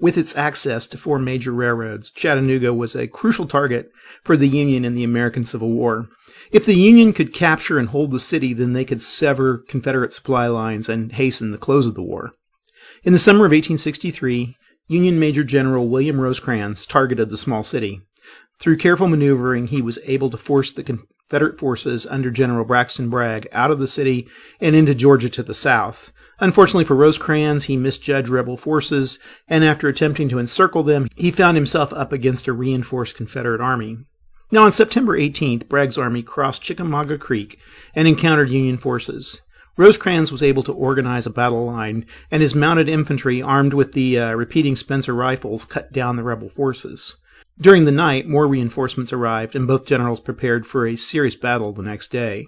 With its access to four major railroads, Chattanooga was a crucial target for the Union in the American Civil War. If the Union could capture and hold the city, then they could sever Confederate supply lines and hasten the close of the war. In the summer of 1863, Union Major General William Rosecrans targeted the small city. Through careful maneuvering, he was able to force the Confederate forces under General Braxton Bragg out of the city and into Georgia to the south. Unfortunately for Rosecrans, he misjudged rebel forces, and after attempting to encircle them, he found himself up against a reinforced Confederate army. Now, on September 18th, Bragg's army crossed Chickamauga Creek and encountered Union forces. Rosecrans was able to organize a battle line, and his mounted infantry, armed with the uh, repeating Spencer rifles, cut down the rebel forces. During the night, more reinforcements arrived, and both generals prepared for a serious battle the next day.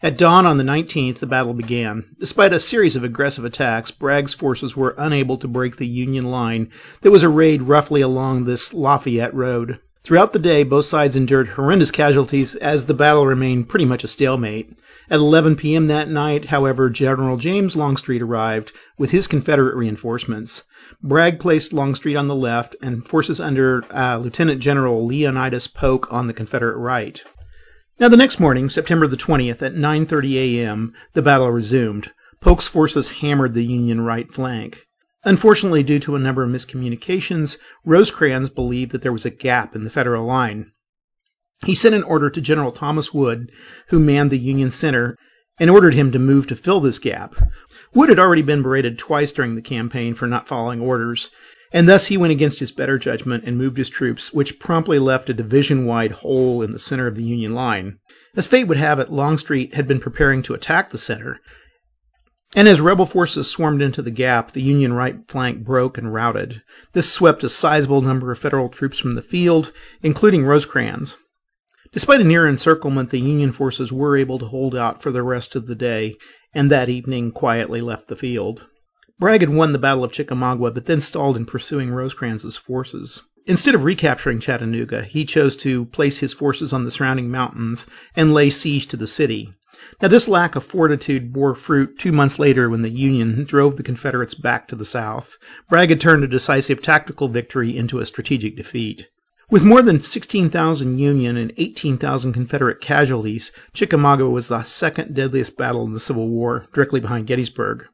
At dawn on the 19th, the battle began. Despite a series of aggressive attacks, Bragg's forces were unable to break the Union line that was arrayed roughly along this Lafayette Road. Throughout the day, both sides endured horrendous casualties as the battle remained pretty much a stalemate. At 11 p.m. that night, however, General James Longstreet arrived with his Confederate reinforcements. Bragg placed Longstreet on the left and forces under uh, Lieutenant General Leonidas Polk on the Confederate right. Now, the next morning, September the 20th, at 9:30 a.m., the battle resumed. Polk's forces hammered the Union right flank. Unfortunately, due to a number of miscommunications, Rosecrans believed that there was a gap in the Federal line. He sent an order to General Thomas Wood, who manned the Union center, and ordered him to move to fill this gap. Wood had already been berated twice during the campaign for not following orders, and thus he went against his better judgment and moved his troops, which promptly left a division wide hole in the center of the Union line. As fate would have it, Longstreet had been preparing to attack the center, and as rebel forces swarmed into the gap, the Union right flank broke and routed. This swept a sizable number of Federal troops from the field, including Rosecrans. Despite a near encirclement, the Union forces were able to hold out for the rest of the day, and that evening quietly left the field. Bragg had won the Battle of Chickamauga, but then stalled in pursuing Rosecrans's forces. Instead of recapturing Chattanooga, he chose to place his forces on the surrounding mountains and lay siege to the city. Now, this lack of fortitude bore fruit two months later when the Union drove the Confederates back to the South. Bragg had turned a decisive tactical victory into a strategic defeat. With more than 16,000 Union and 18,000 Confederate casualties, Chickamauga was the second deadliest battle in the Civil War, directly behind Gettysburg.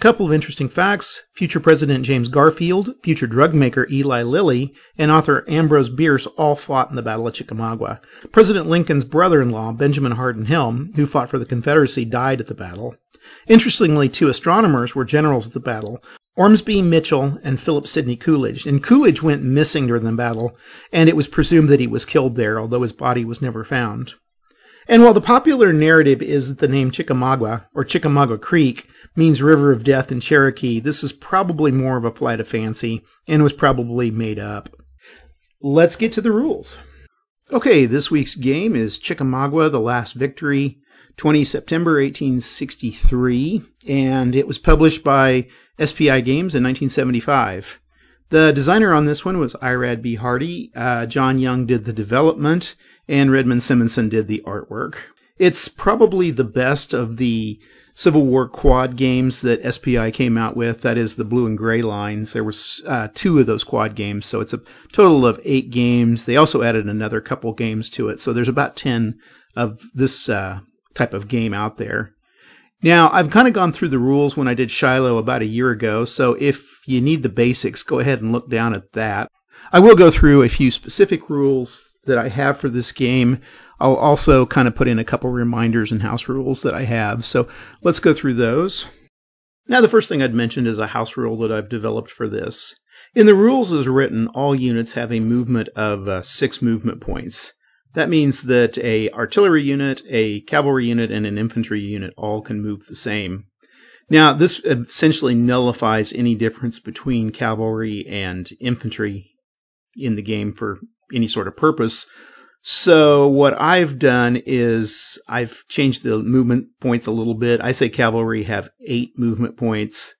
Couple of interesting facts. Future President James Garfield, future drug maker Eli Lilly, and author Ambrose Bierce all fought in the Battle of Chickamauga. President Lincoln's brother-in-law, Benjamin Hardin Helm, who fought for the Confederacy, died at the battle. Interestingly, two astronomers were generals at the battle, Ormsby Mitchell and Philip Sidney Coolidge. And Coolidge went missing during the battle, and it was presumed that he was killed there, although his body was never found. And while the popular narrative is that the name Chickamauga, or Chickamauga Creek, means river of death in Cherokee, this is probably more of a flight of fancy and was probably made up. Let's get to the rules. Okay, this week's game is Chickamauga, The Last Victory, 20 September 1863, and it was published by SPI Games in 1975. The designer on this one was Irad B. Hardy. Uh, John Young did the development, and Redmond Simonson did the artwork. It's probably the best of the Civil War quad games that SPI came out with. That is the blue and gray lines. There was uh, two of those quad games, so it's a total of eight games. They also added another couple games to it, so there's about ten of this uh, type of game out there. Now, I've kind of gone through the rules when I did Shiloh about a year ago, so if you need the basics, go ahead and look down at that. I will go through a few specific rules that I have for this game. I'll also kind of put in a couple reminders and house rules that I have. So let's go through those. Now, the first thing I'd mention is a house rule that I've developed for this. In the rules as written, all units have a movement of uh, six movement points. That means that a artillery unit, a cavalry unit, and an infantry unit all can move the same. Now, this essentially nullifies any difference between cavalry and infantry in the game for any sort of purpose. So what I've done is I've changed the movement points a little bit. I say cavalry have eight movement points.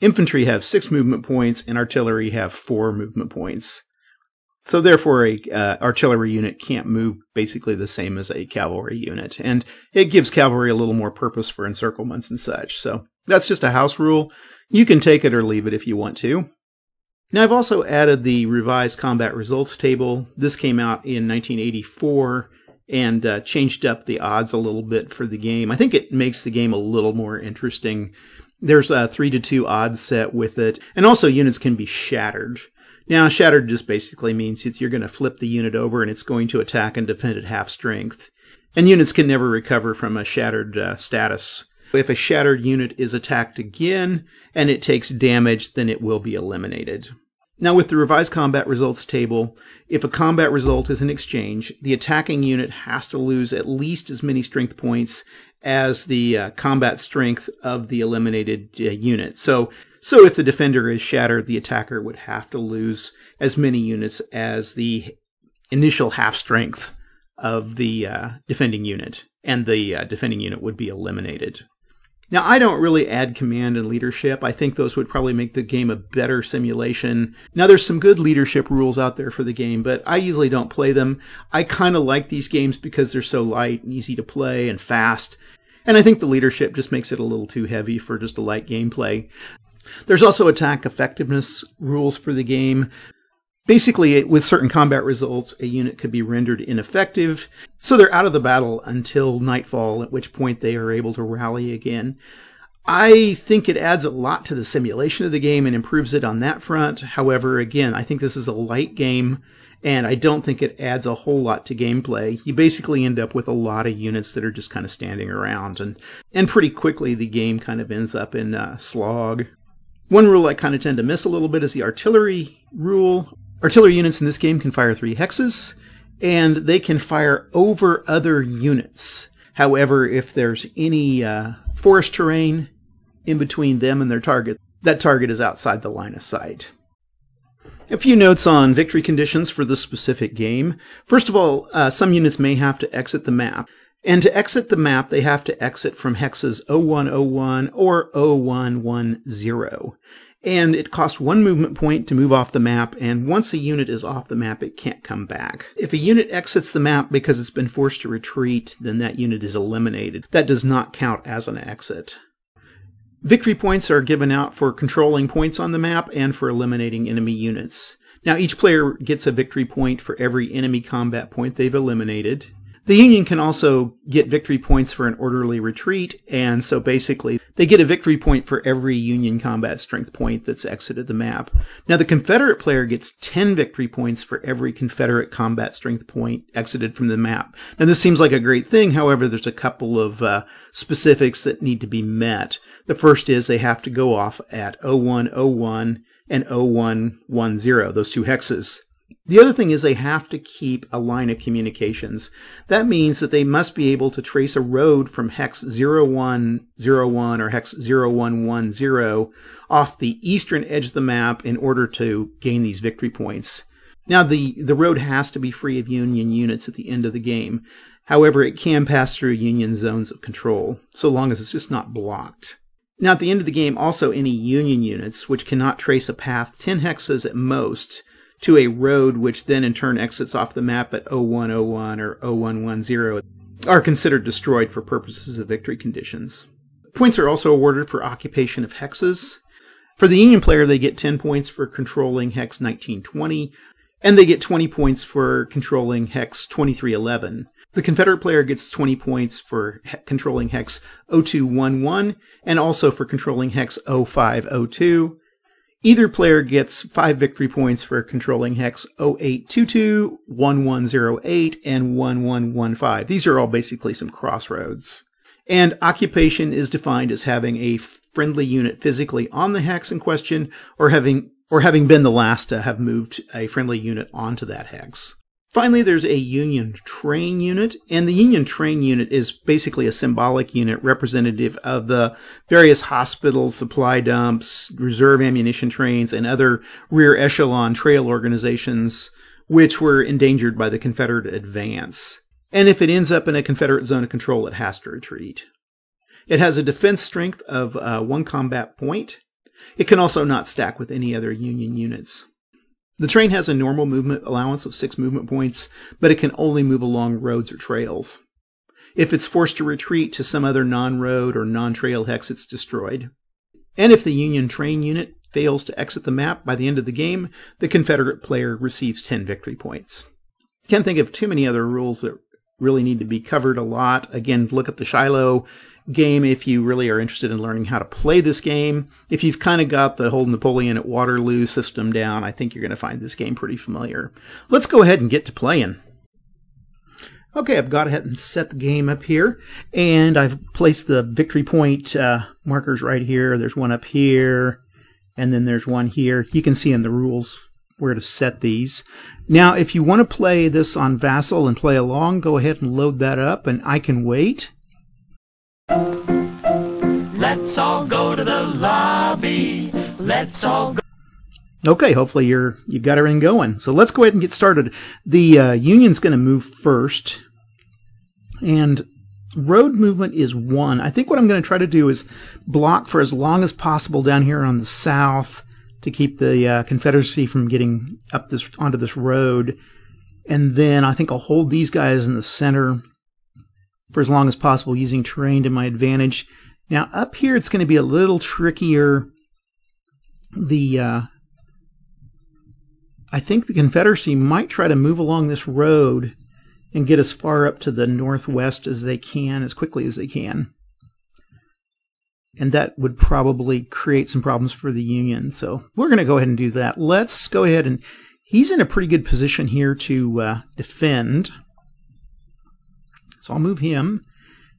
Infantry have six movement points and artillery have four movement points. So therefore a uh, artillery unit can't move basically the same as a cavalry unit. And it gives cavalry a little more purpose for encirclements and such. So that's just a house rule. You can take it or leave it if you want to. Now, I've also added the revised combat results table. This came out in 1984 and uh, changed up the odds a little bit for the game. I think it makes the game a little more interesting. There's a 3 to 2 odds set with it, and also units can be shattered. Now, shattered just basically means that you're going to flip the unit over and it's going to attack and defend at half strength. And units can never recover from a shattered uh, status. If a shattered unit is attacked again and it takes damage, then it will be eliminated. Now, with the revised combat results table, if a combat result is an exchange, the attacking unit has to lose at least as many strength points as the uh, combat strength of the eliminated uh, unit. So, so if the defender is shattered, the attacker would have to lose as many units as the initial half strength of the uh, defending unit, and the uh, defending unit would be eliminated. Now, I don't really add command and leadership. I think those would probably make the game a better simulation. Now, there's some good leadership rules out there for the game, but I usually don't play them. I kind of like these games because they're so light and easy to play and fast. And I think the leadership just makes it a little too heavy for just a light gameplay. There's also attack effectiveness rules for the game. Basically, with certain combat results, a unit could be rendered ineffective, so they're out of the battle until nightfall, at which point they are able to rally again. I think it adds a lot to the simulation of the game and improves it on that front. However, again, I think this is a light game, and I don't think it adds a whole lot to gameplay. You basically end up with a lot of units that are just kind of standing around, and, and pretty quickly the game kind of ends up in uh, slog. One rule I kind of tend to miss a little bit is the artillery rule. Artillery units in this game can fire three hexes, and they can fire over other units. However, if there's any uh, forest terrain in between them and their target, that target is outside the line of sight. A few notes on victory conditions for this specific game. First of all, uh, some units may have to exit the map. And to exit the map, they have to exit from hexes 0101 or 0110 and it costs one movement point to move off the map, and once a unit is off the map, it can't come back. If a unit exits the map because it's been forced to retreat, then that unit is eliminated. That does not count as an exit. Victory points are given out for controlling points on the map and for eliminating enemy units. Now, each player gets a victory point for every enemy combat point they've eliminated. The Union can also get victory points for an orderly retreat, and so basically they get a victory point for every Union combat strength point that's exited the map. Now the Confederate player gets 10 victory points for every Confederate combat strength point exited from the map. Now this seems like a great thing, however, there's a couple of uh, specifics that need to be met. The first is they have to go off at 0101 and 0110, those two hexes. The other thing is they have to keep a line of communications. That means that they must be able to trace a road from hex 0101 or hex 0110 off the eastern edge of the map in order to gain these victory points. Now, the, the road has to be free of Union units at the end of the game. However, it can pass through Union zones of control, so long as it's just not blocked. Now, at the end of the game, also any Union units, which cannot trace a path 10 hexes at most, to a road which then in turn exits off the map at 0101 or 0110 are considered destroyed for purposes of victory conditions. Points are also awarded for occupation of hexes. For the Union player, they get 10 points for controlling hex 1920, and they get 20 points for controlling hex 2311. The Confederate player gets 20 points for he- controlling hex 0211 and also for controlling hex 0502. Either player gets 5 victory points for controlling hex 0822, 1108, and 1115. These are all basically some crossroads. And occupation is defined as having a friendly unit physically on the hex in question or having or having been the last to have moved a friendly unit onto that hex. Finally, there's a Union train unit, and the Union train unit is basically a symbolic unit representative of the various hospitals, supply dumps, reserve ammunition trains, and other rear echelon trail organizations which were endangered by the Confederate advance. And if it ends up in a Confederate zone of control, it has to retreat. It has a defense strength of uh, one combat point. It can also not stack with any other Union units. The train has a normal movement allowance of six movement points, but it can only move along roads or trails. If it's forced to retreat to some other non road or non trail hex, it's destroyed. And if the Union train unit fails to exit the map by the end of the game, the Confederate player receives 10 victory points. Can't think of too many other rules that really need to be covered a lot. Again, look at the Shiloh game if you really are interested in learning how to play this game. If you've kind of got the whole Napoleon at Waterloo system down, I think you're going to find this game pretty familiar. Let's go ahead and get to playing. Okay, I've got ahead and set the game up here, and I've placed the victory point uh, markers right here. There's one up here, and then there's one here. You can see in the rules where to set these. Now, if you want to play this on Vassal and play along, go ahead and load that up, and I can wait. Let's all go to the lobby. Let's all go. Okay, hopefully you're you've got everything going. So let's go ahead and get started. The uh, union's going to move first, and road movement is one. I think what I'm going to try to do is block for as long as possible down here on the south to keep the uh, Confederacy from getting up this onto this road. And then I think I'll hold these guys in the center for as long as possible using terrain to my advantage. Now up here it's going to be a little trickier. The uh, I think the Confederacy might try to move along this road and get as far up to the northwest as they can, as quickly as they can and that would probably create some problems for the Union. So we're going to go ahead and do that. Let's go ahead and he's in a pretty good position here to uh, defend. So I'll move him.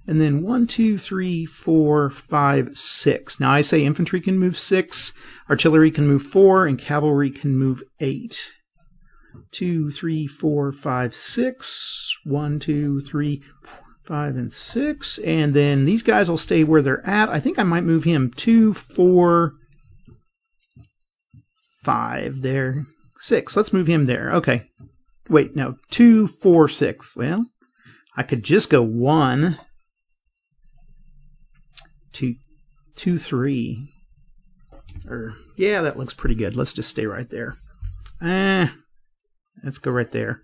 And then one, two, three, four, five, six. Now I say infantry can move six, artillery can move four, and cavalry can move eight. Two, three, four, five, six. One, two, three, five and six. And then these guys will stay where they're at. I think I might move him two, four, five there. Six. Let's move him there. Okay. Wait, no. Two, four, six. Well, I could just go one, two, two, three. Or, yeah, that looks pretty good. Let's just stay right there. Eh, let's go right there.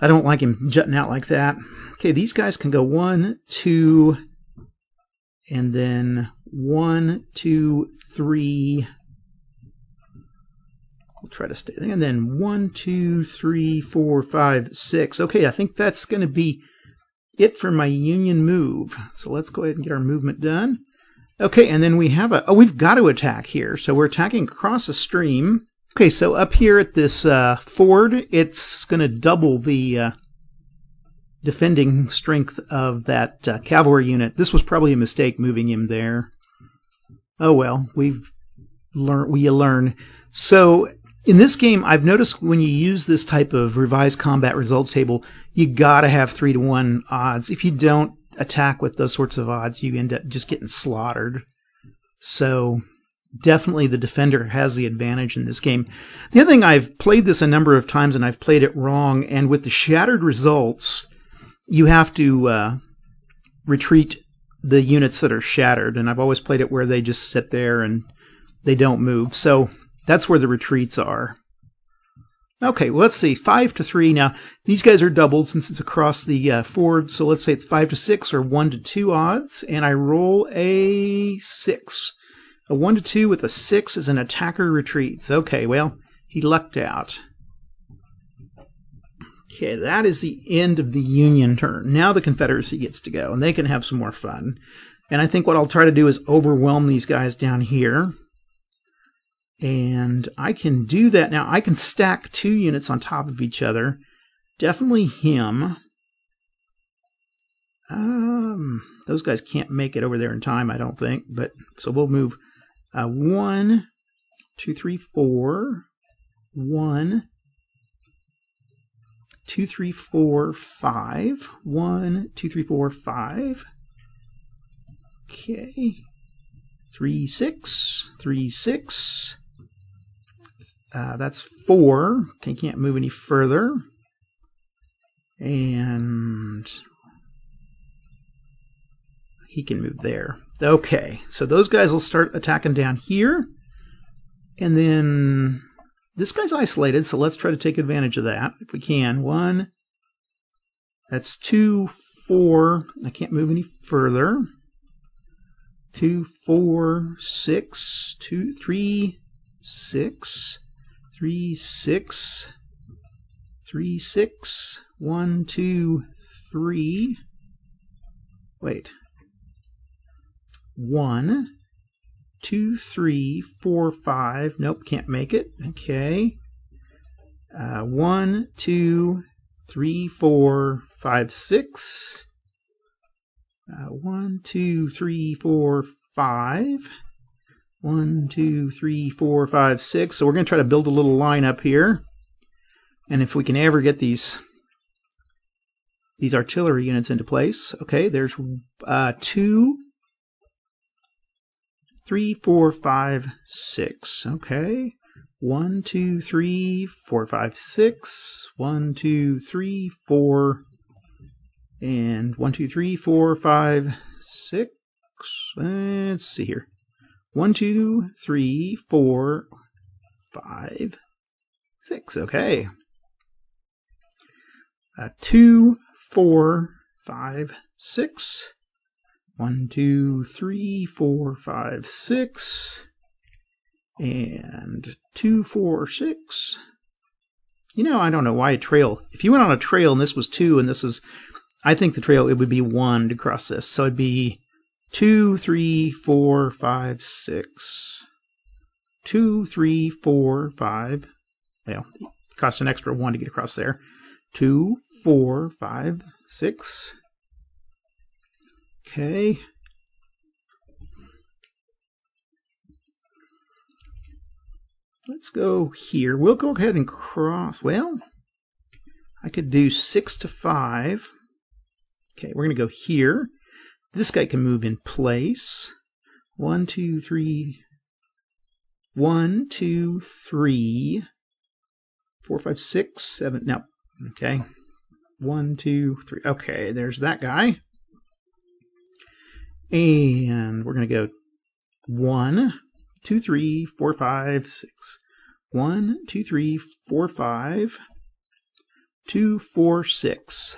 I don't like him jutting out like that. Okay, these guys can go one, two, and then one, two, three. We'll try to stay there. And then one, two, three, four, five, six. Okay, I think that's going to be it for my union move. So let's go ahead and get our movement done. Okay, and then we have a, oh, we've got to attack here. So we're attacking across a stream. Okay, so up here at this uh, ford, it's going to double the uh, defending strength of that uh, cavalry unit. This was probably a mistake moving him there. Oh well, we've learned. We learn. So in this game, I've noticed when you use this type of revised combat results table, you gotta have three to one odds. If you don't attack with those sorts of odds, you end up just getting slaughtered. So definitely the defender has the advantage in this game. The other thing, I've played this a number of times and I've played it wrong, and with the shattered results, you have to uh, retreat the units that are shattered, and I've always played it where they just sit there and they don't move. So that's where the retreats are. Okay, well, let's see. Five to three. Now, these guys are doubled since it's across the uh, ford. So let's say it's five to six or one to two odds. And I roll a six. A 1 to 2 with a 6 is an attacker retreats. Okay, well, he lucked out. Okay, that is the end of the Union turn. Now the Confederacy gets to go, and they can have some more fun. And I think what I'll try to do is overwhelm these guys down here. And I can do that now. I can stack two units on top of each other. Definitely him. Um, those guys can't make it over there in time, I don't think. But so we'll move uh, one, two, three, four, one, two, three, four, five, one, two, three, four, five. Okay, three, six, three, six. Uh, that's four. Okay, can't move any further. And he can move there. Okay, so those guys will start attacking down here. And then this guy's isolated, so let's try to take advantage of that if we can. One, that's two, four. I can't move any further. two, four, six, two, three, six, three, six, three, six, one, two, three. Wait. One, two, three, four, five. Nope, can't make it. Okay. Uh, one, two, three, four, five, six. Uh, one, two, three, four, five. One, two, three, four, five, six. So we're going to try to build a little line up here. And if we can ever get these these artillery units into place, okay, there's uh, two, three, four, five, six. Okay. One, two, three, four, five, six. One, two, three, four, and one, two, three, four, five, six. Let's see here. One, two, three, four, five, six. Okay. Uh, two, four, five, six. One, two, three, four, five, six. And two, four, six. You know, I don't know why a trail. If you went on a trail and this was two and this is I think the trail, it would be one to cross this. So it'd be two, three, four, five, six. Two, three, four, five. Well, it costs an extra one to get across there. Two, four, five, six. Okay. Let's go here. We'll go ahead and cross. Well, I could do six to five. Okay, we're going to go here. This guy can move in place. One, two, three. One, two, three. Four, five, six, seven. No. Okay. One, two, three. Okay, there's that guy. And we're going to go one, two, three, four, five, six. One, two, three, four, five. Two, four, six.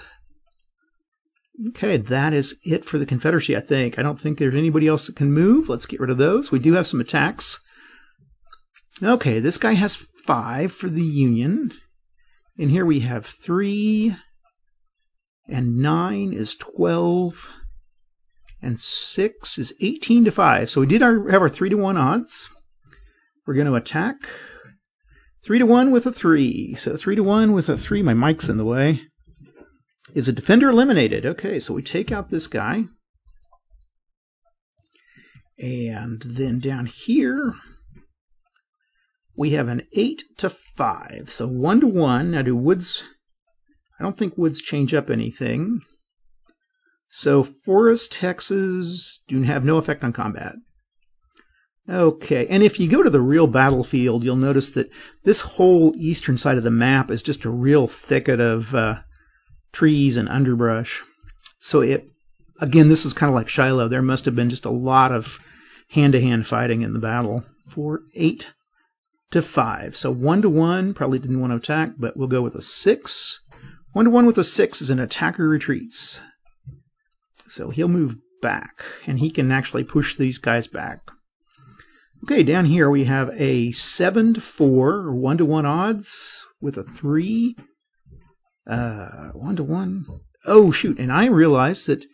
Okay, that is it for the Confederacy, I think. I don't think there's anybody else that can move. Let's get rid of those. We do have some attacks. Okay, this guy has five for the Union. And here we have three, and nine is 12, and six is 18 to 5. So we did our, have our 3 to 1 odds. We're going to attack. 3 to 1 with a 3. So 3 to 1 with a 3. My mic's in the way. Is a defender eliminated? Okay, so we take out this guy. And then down here, we have an 8 to 5. So 1 to 1. Now do woods... I don't think woods change up anything. So forest hexes do have no effect on combat. Okay, and if you go to the real battlefield, you'll notice that this whole eastern side of the map is just a real thicket of uh, trees and underbrush. So it, again, this is kind of like Shiloh. There must have been just a lot of hand-to-hand fighting in the battle. For eight to five. So one to one, probably didn't want to attack, but we'll go with a six. One to one with a six is an attacker retreats. So he'll move back, and he can actually push these guys back. Okay, down here we have a 7 to 4, 1 to 1 odds with a 3 uh, one to one. Oh, shoot. And I realized that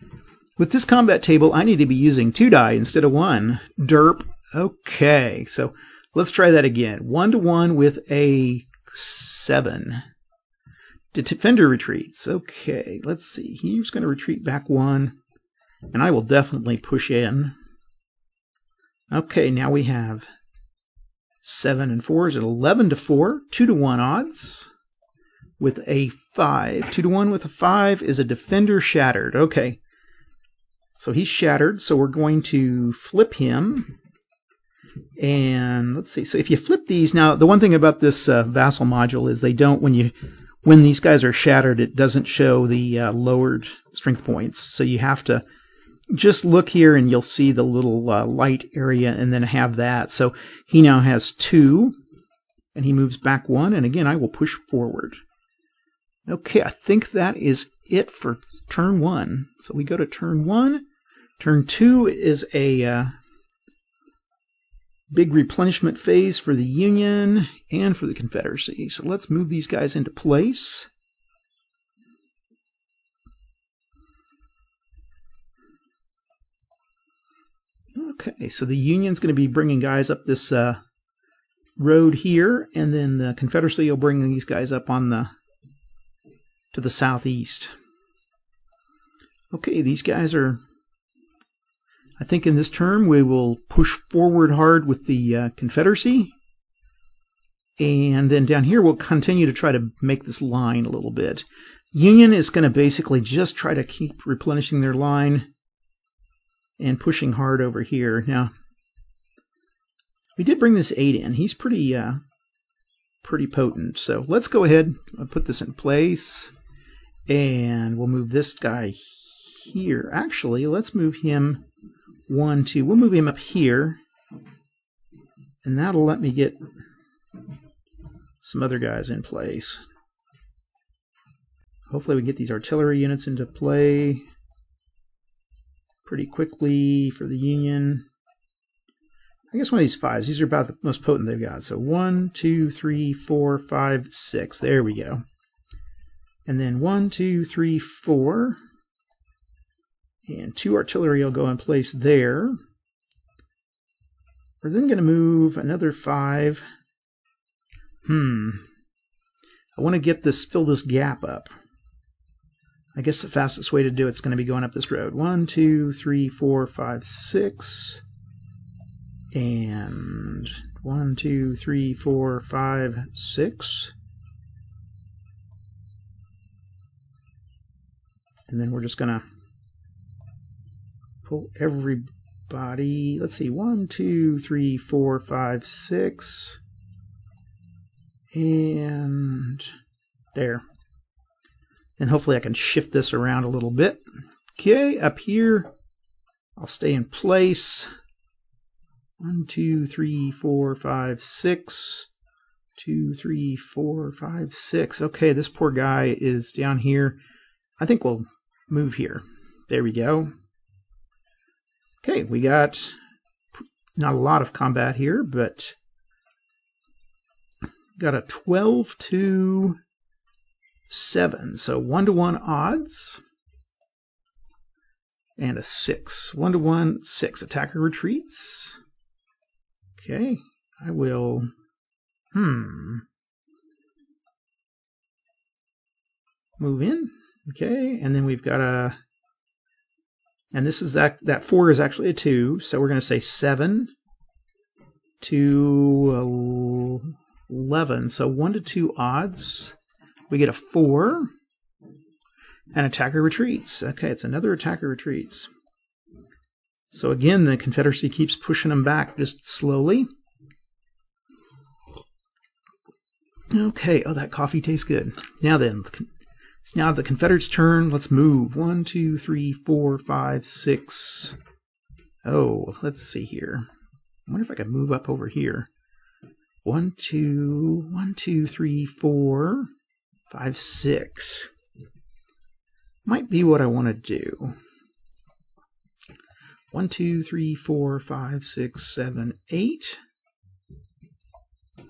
with this combat table, I need to be using two die instead of one. Derp. Okay. So let's try that again. One to one with a seven. Defender retreats. Okay. Let's see. He's going to retreat back one. And I will definitely push in. Okay. Now we have seven and four is at 11 to four. Two to one odds with a 5. 2 to 1 with a 5 is a defender shattered. Okay. So he's shattered, so we're going to flip him. And let's see. So if you flip these, now the one thing about this uh, vassal module is they don't, when you when these guys are shattered, it doesn't show the uh, lowered strength points. So you have to just look here and you'll see the little uh, light area and then have that. So he now has two and he moves back one. And again, I will push forward. Okay, I think that is it for turn one. So we go to turn one. Turn two is a uh, big replenishment phase for the Union and for the Confederacy. So let's move these guys into place. Okay, so the Union's going to be bringing guys up this uh, road here, and then the Confederacy will bring these guys up on the to the southeast. Okay, these guys are. I think in this term we will push forward hard with the uh, Confederacy, and then down here we'll continue to try to make this line a little bit. Union is going to basically just try to keep replenishing their line and pushing hard over here. Now, we did bring this 8 in. He's pretty uh, pretty potent. So let's go ahead and put this in place. And we'll move this guy here. Actually, let's move him one, two. We'll move him up here. And that'll let me get some other guys in place. Hopefully we get these artillery units into play pretty quickly for the Union. I guess one of these fives. These are about the most potent they've got. So one, two, three, four, five, six. There we go. And then one, two, three, four. And two artillery will go in place there. We're then going to move another five. Hmm. I want to get this, fill this gap up. I guess the fastest way to do it's going to be going up this road. One, two, three, four, five, six. And one, two, three, four, five, six. And then we're just going to pull everybody. Let's see. One, two, three, four, five, six. And there. And hopefully I can shift this around a little bit. Okay, up here, I'll stay in place. One, two, three, four, five, six. Two, three, four, five, six. Okay, this poor guy is down here. I think we'll move here. There we go. Okay, we got not a lot of combat here, but got a 12 to seven. So one to one odds. And a six. One to one, six. Attacker retreats. Okay. I will. Hmm. Move in. Okay. And then we've got a. And this is that, that four is actually a two. So we're going to say seven to 11. So one to two odds. We get a four. And attacker retreats. Okay, it's another attacker retreats. So again, the Confederacy keeps pushing them back just slowly. Okay, oh, that coffee tastes good. Now then, now the Confederates' turn. Let's move. One, two, three, four, five, six. Oh, let's see here. I wonder if I can move up over here. One, two, one, two, three, four five, six. Might be what I want to do. One, two, three, four, five, six, seven, eight.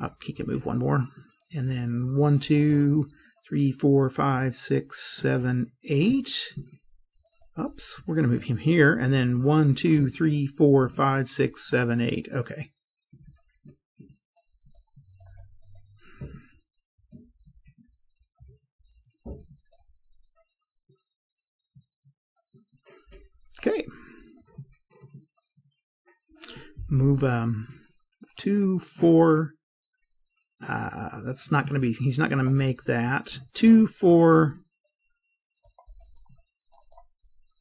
Oh, he can move one more. And then one, two, three, four, five, six, seven, eight. Oops, we're going to move him here. And then one, two, three, four, five, six, seven, eight. Okay. Okay. Move um, two, four. Uh, that's not going to be, he's not going to make that. Two, four,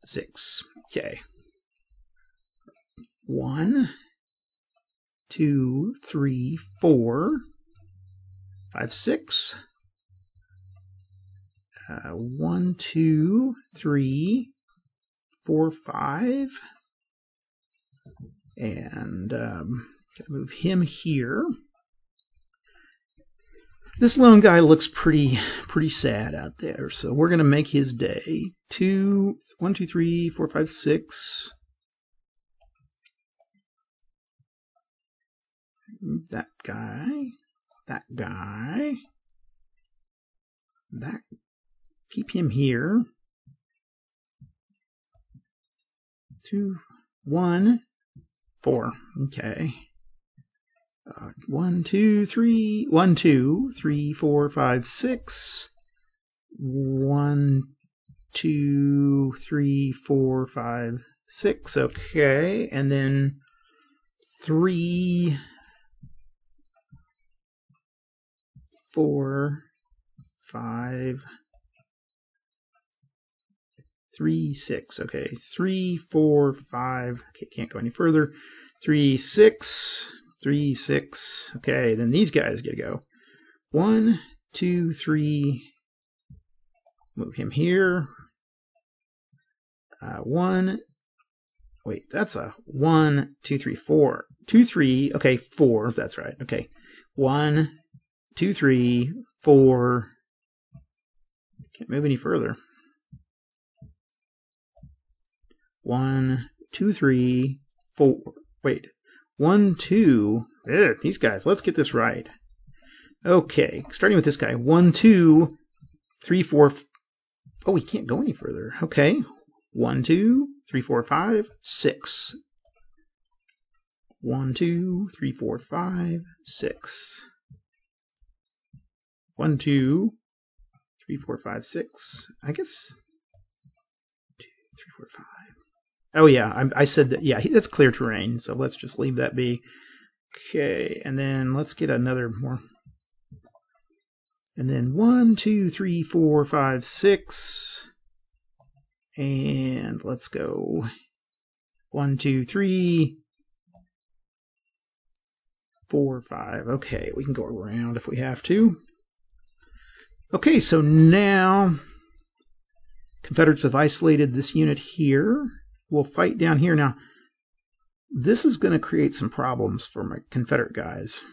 six. Okay. One, two, three, four, five, six. Uh, one, two, three, four, five. And um, move him here. This lone guy looks pretty, pretty sad out there, so we're going to make his day. Two, one, two, three, four, five, six. That guy, that guy, that, keep him here. Two, one, four, okay. One, two, three, one, two, three, four, five, six. One, two, three, four, five, six. Okay. And then three, four, five, three, six. Okay, three, four, five. Okay, can't go any further. Three, six, three, six. Okay, then these guys get to go. One, two, three. Move him here. Uh, one. Wait, that's a one, two, three, four. Two, three. Okay, four. That's right. Okay. One, two, three, four. Can't move any further. One, two, three, four. Wait. One, two. Ugh, these guys. Let's get this right. Okay. Starting with this guy. One, two, three, four. Oh, we can't go any further. Okay. One, two, three, four, five, six. One, two, three, four, five, six. One, two, three, four, five, six. I guess two, three, four, five. Oh yeah, I, I said that. Yeah, that's clear terrain. So let's just leave that be. Okay, and then let's get another more. And then one, two, three, four, five, six. And let's go one, two, three, four, five. Okay, we can go around if we have to. Okay, so now Confederates have isolated this unit here. We'll fight down here. Now, this is going to create some problems for my Confederate guys.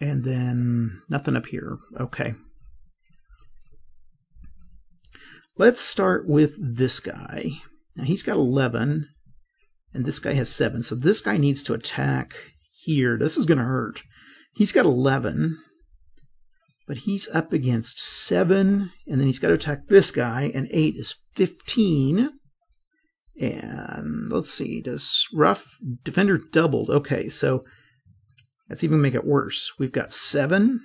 And then nothing up here. Okay. Let's start with this guy. Now he's got 11, and this guy has 7. So this guy needs to attack here. This is going to hurt. He's got 11, but he's up against 7, and then he's got to attack this guy, and 8 is 15. And let's see, does rough defender doubled? Okay, so let's even make it worse. We've got 7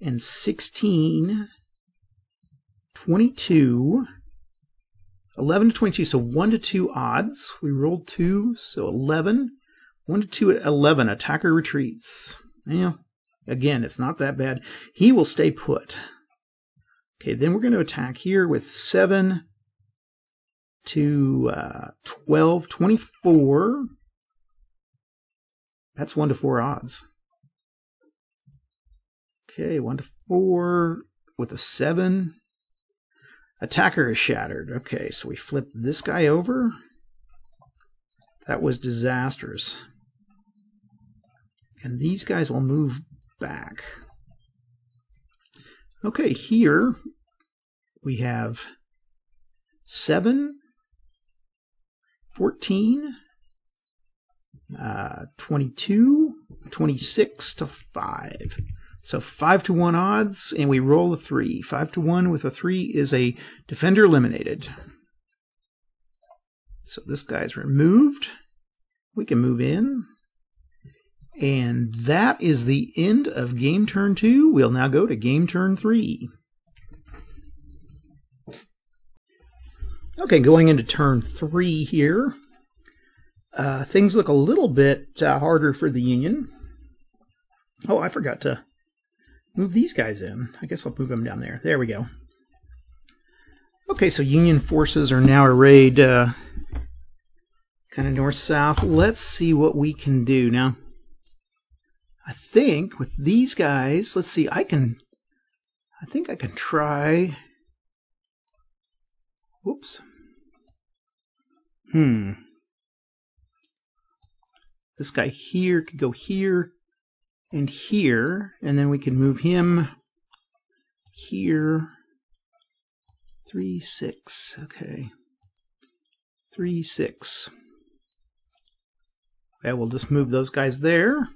and 16 22, 11 to 22, so 1 to 2 odds. We rolled 2, so 11. 1 to 2 at 11. Attacker retreats. Yeah, again, it's not that bad. He will stay put. Okay, then we're going to attack here with 7 to uh, 12, 24. That's 1 to 4 odds. Okay, 1 to 4 with a 7. Attacker is shattered. Okay, so we flip this guy over. That was disastrous. And these guys will move back. Okay, here we have 7, 14, uh, 22, 26 to 5. So five to one odds, and we roll a three. Five to one with a three is a defender eliminated. So this guy's removed. We can move in. And that is the end of game turn two. We'll now go to game turn three. Okay, going into turn three here. Uh, things look a little bit uh, harder for the Union. Oh, I forgot to move these guys in. I guess I'll move them down there. There we go. Okay, so Union forces are now arrayed uh, kind of north-south. Let's see what we can do. Now, I think with these guys, let's see, I can, I think I can try, whoops. Hmm. This guy here could go here and here, and then we can move him here. Three, six, okay. Three, six. Okay, we'll just move those guys there.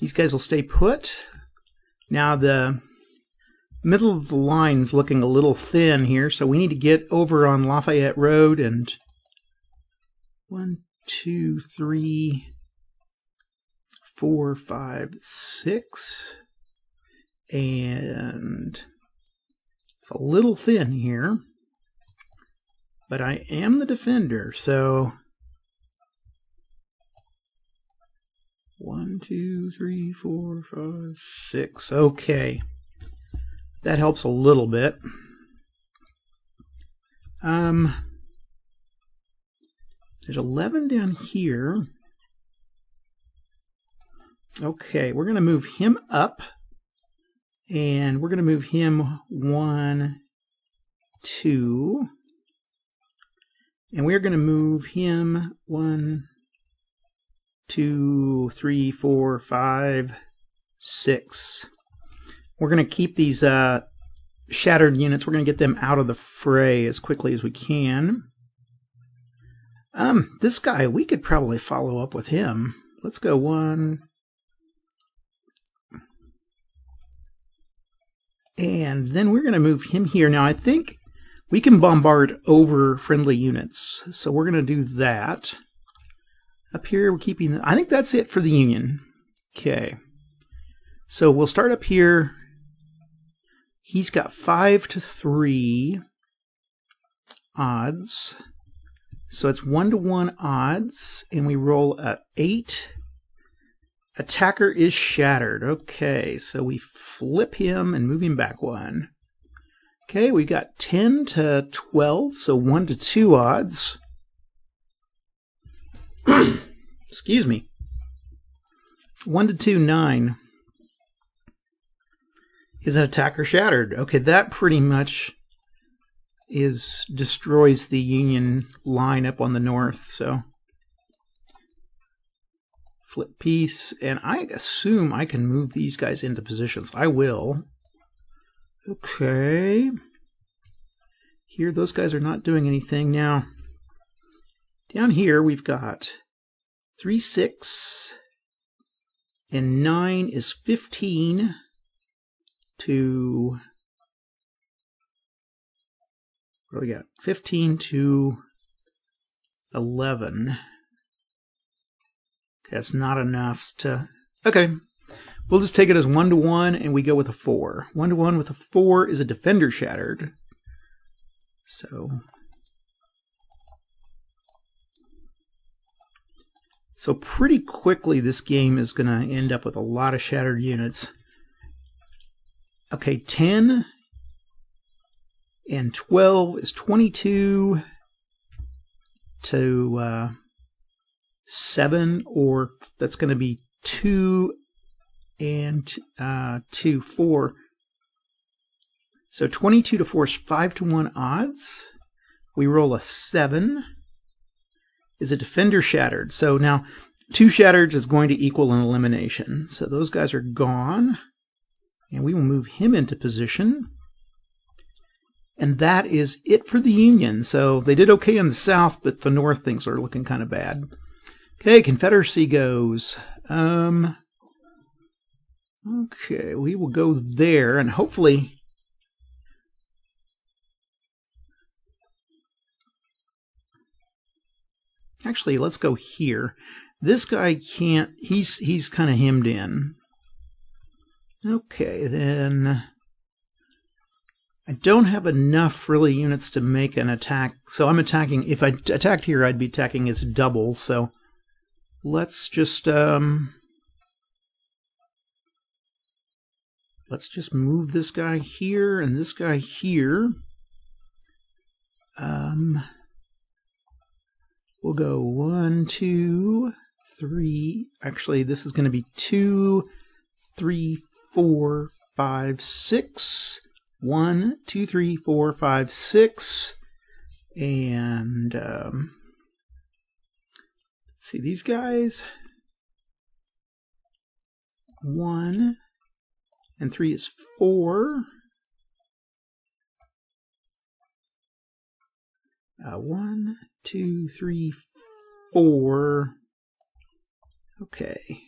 These guys will stay put. Now the middle of the line is looking a little thin here, so we need to get over on Lafayette Road and one, two, three, four, five, six, and it's a little thin here, but I am the defender, so one, two, three, four, five, six. Okay. That helps a little bit. Um, there's 11 down here. Okay, we're going to move him up. And we're going to move him one, two. And we're going to move him one, two, three, four, five, six. We're going to keep these uh, shattered units. We're going to get them out of the fray as quickly as we can. Um, this guy, we could probably follow up with him. Let's go one. And then we're going to move him here. Now, I think we can bombard over friendly units. So we're going to do that. Up here, we're keeping... I think that's it for the Union. Okay. So we'll start up here He's got five to three odds. So it's one to one odds, and we roll a eight. Attacker is shattered. Okay, so we flip him and move him back one. Okay, we got 10 to 12, so 1 to 2 odds. Excuse me. 1 to 2, 9 is an attacker shattered. Okay, that pretty much is destroys the Union line up on the north. So flip piece, and I assume I can move these guys into positions. I will. Okay. Here, those guys are not doing anything. Now, down here, we've got 3, 6, and 9 is 15 to what do we got? 15 to 11. Okay, that's not enough to. Okay, we'll just take it as 1 to 1 and we go with a 4. 1 to 1 with a 4 is a defender shattered. So. So, pretty quickly, this game is going to end up with a lot of shattered units. Okay, 10 and 12 is 22 to uh, 7, or that's going to be 2 and uh, 2, 4. So 22 to 4 is 5 to 1 odds. We roll a 7. Is a defender shattered? So now, two shattered is going to equal an elimination. So those guys are gone. And we will move him into position. And that is it for the Union. So they did okay in the South, but the North things are looking kind of bad. Okay, Confederacy goes. Um, okay, we will go there, and hopefully... Actually, let's go here. This guy can't... He's, he's kind of hemmed in. Okay, then I don't have enough really units to make an attack. So I'm attacking, if I attacked here, I'd be attacking its double. So let's just, um, let's just move this guy here and this guy here. Um, we'll go one, two, three. Actually, this is going to be two, three, four, five, six. One, two, three, four, five, six. And um, see these guys. One and three is four. Uh, one, two, three, four. Okay.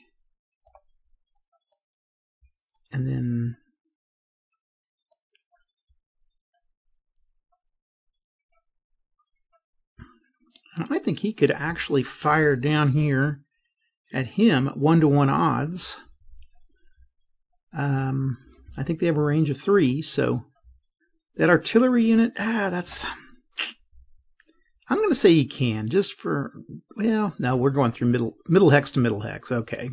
And then I think he could actually fire down here at him at one to one odds. Um, I think they have a range of three, so that artillery unit, ah, that's. I'm going to say he can, just for. Well, no, we're going through middle middle hex to middle hex. Okay,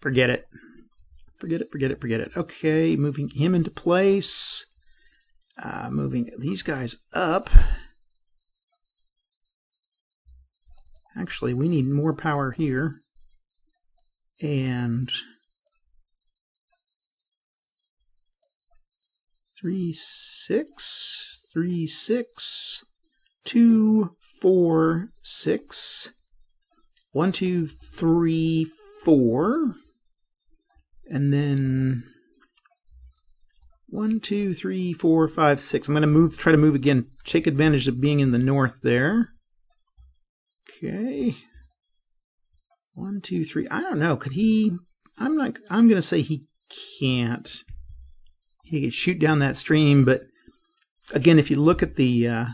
forget it, forget it, forget it, forget it. Okay, moving him into place. Uh, moving these guys up. Actually, we need more power here. And three, six, three, six, two, four, six, one, two, three, four, and then one, two, three, four, five, six. I'm going to move, try to move again, take advantage of being in the north there. Okay. One, two, three. I don't know. Could he? I'm not. I'm going to say he can't. He could shoot down that stream, but again, if you look at the uh,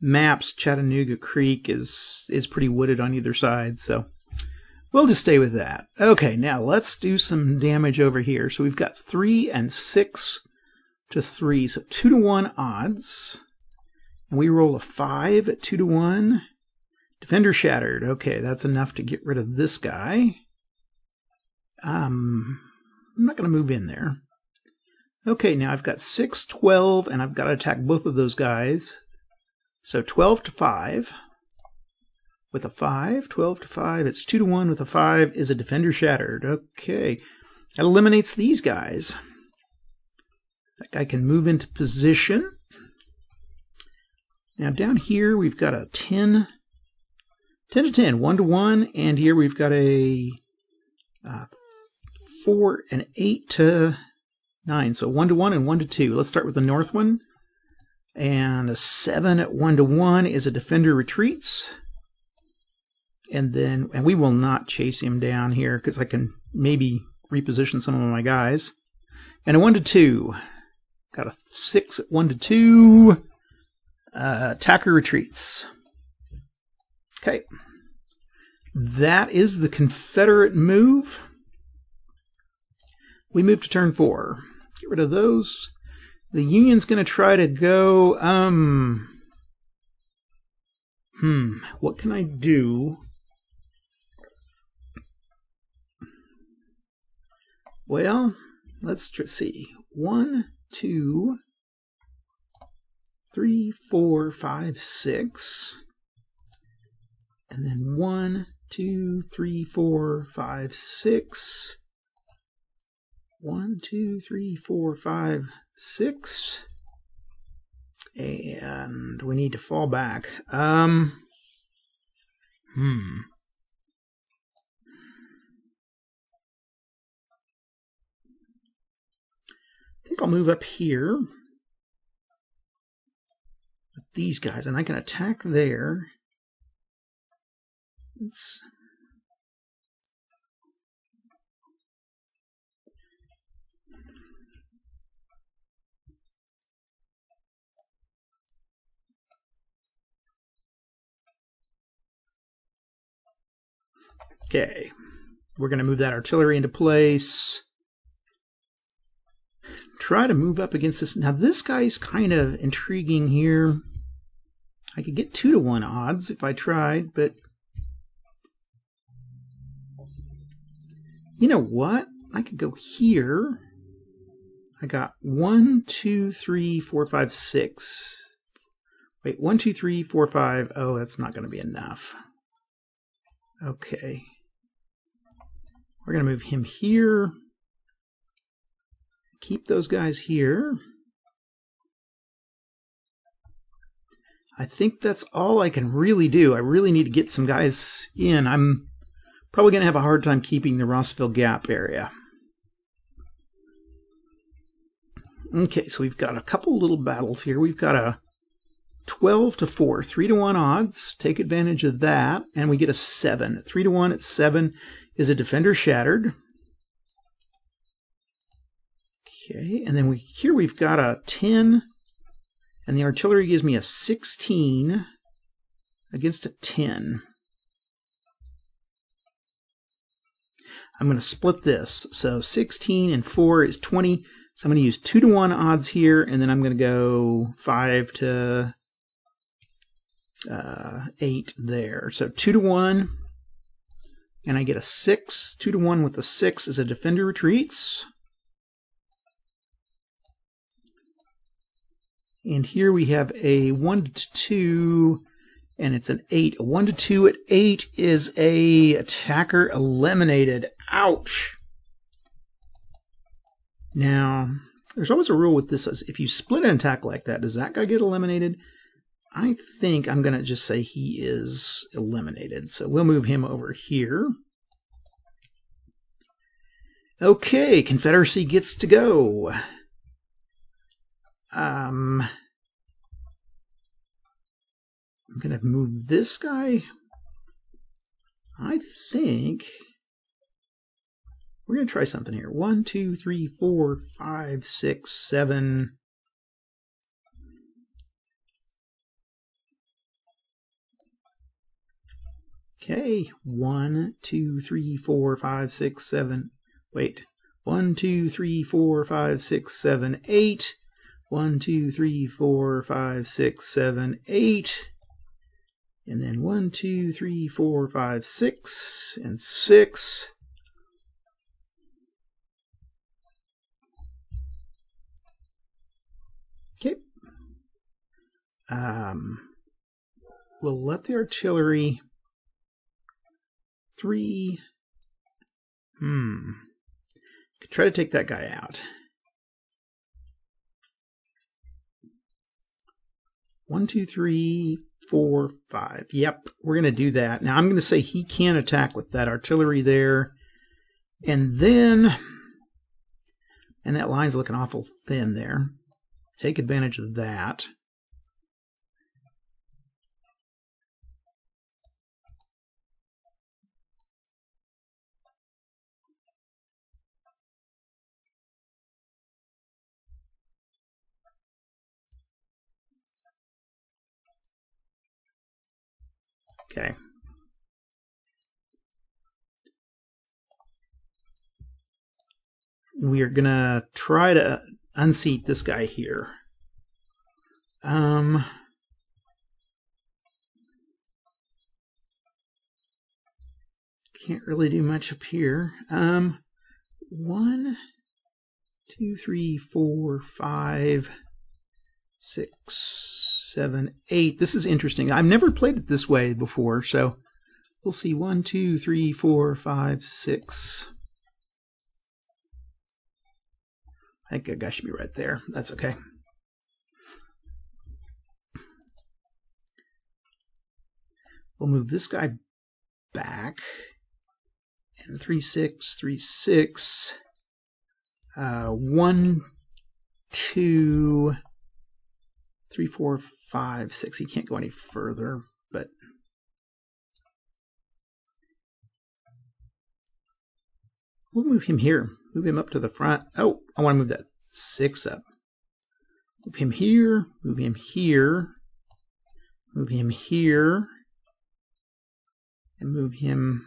maps, Chattanooga Creek is is pretty wooded on either side, so we'll just stay with that. Okay, now let's do some damage over here. So we've got three and six to three, so two to one odds. And we roll a five at two to one. Defender shattered. Okay, that's enough to get rid of this guy. Um, I'm not going to move in there. Okay, now I've got 6, 12, and I've got to attack both of those guys. So 12 to 5 with a 5, 12 to 5. It's 2 to 1 with a 5 is a defender shattered. Okay, that eliminates these guys. That guy can move into position. Now down here we've got a 10 10 to 10, 1 to 1, and here we've got a uh, 4 and 8 to 9. So 1 to 1 and 1 to 2. Let's start with the north one. And a 7 at 1 to 1 is a defender retreats. And then, and we will not chase him down here because I can maybe reposition some of my guys. And a 1 to 2. Got a 6 at 1 to 2. Uh, attacker retreats. Okay. That is the Confederate move. We move to turn four. Get rid of those. The Union's going to try to go, um, hmm, what can I do? Well, let's see. One, two, three, four, five, six. And then one, two, three, four, five, six. One, two, three, four, five, six. And we need to fall back. Um, hmm. I think I'll move up here with these guys, and I can attack there. It's Okay, we're going to move that artillery into place. Try to move up against this. Now, this guy's kind of intriguing here. I could get two to one odds if I tried, but you know what? I could go here. I got one, two, three, four, five, six. Wait, one, two, three, four, five. Oh, that's not going to be enough. Okay. We're going to move him here. Keep those guys here. I think that's all I can really do. I really need to get some guys in. I'm Probably going to have a hard time keeping the Rossville Gap area. Okay, so we've got a couple little battles here. We've got a 12 to 4, 3 to 1 odds. Take advantage of that, and we get a 7. 3 to 1 at 7 is a defender shattered. Okay, and then we here we've got a 10, and the artillery gives me a 16 against a 10. I'm going to split this. So 16 and 4 is 20. So I'm going to use 2 to 1 odds here, and then I'm going to go 5 to uh, 8 there. So 2 to 1, and I get a 6. 2 to 1 with a 6 is a defender retreats. And here we have a 1 to 2, and it's an 8. A 1 to 2 at 8 is a attacker eliminated. Ouch! Now, there's always a rule with this. If you split an attack like that, does that guy get eliminated? I think I'm going to just say he is eliminated. So we'll move him over here. Okay, Confederacy gets to go. Um, I'm going to move this guy. I think we're going to try something here. One, two, three, four, five, six, seven. Okay, one, two, three, four, five, six, seven. Wait, one, two, three, four, five, six, seven, eight. One, two, three, four, five, six, seven, eight. And then one, two, three, four, five, six, and six. Okay. Um, we'll let the artillery three. Hmm. Could try to take that guy out. One, two, three, four, five. Yep, we're going to do that. Now I'm going to say he can't attack with that artillery there. And then, and that line's looking awful thin there. Take advantage of that. Okay. We are going to try to unseat this guy here. Um, can't really do much up here. Um, one, two, three, four, five, six, seven, eight. This is interesting. I've never played it this way before, so we'll see. One, two, three, four, five, six. I think a guy should be right there. That's okay. We'll move this guy back. And three, six, three, six. Uh, one, two, three, four, five, six. He can't go any further, but we'll move him here. Move him up to the front. Oh, I want to move that six up. Move him here. Move him here. Move him here. And move him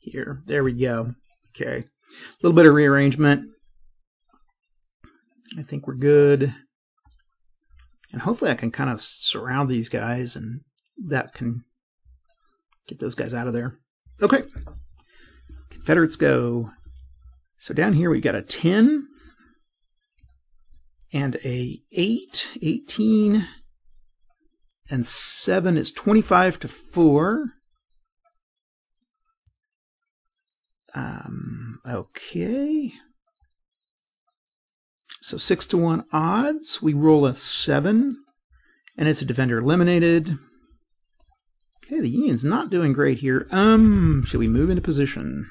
here. There we go. Okay. A little bit of rearrangement. I think we're good. And hopefully I can kind of surround these guys and that can get those guys out of there. Okay. Confederates go. So down here we've got a 10 and a 8, 18, and 7 is 25 to 4. Um, okay. So six to one odds. We roll a seven, and it's a defender eliminated. Okay, the Union's not doing great here. Um, should we move into position?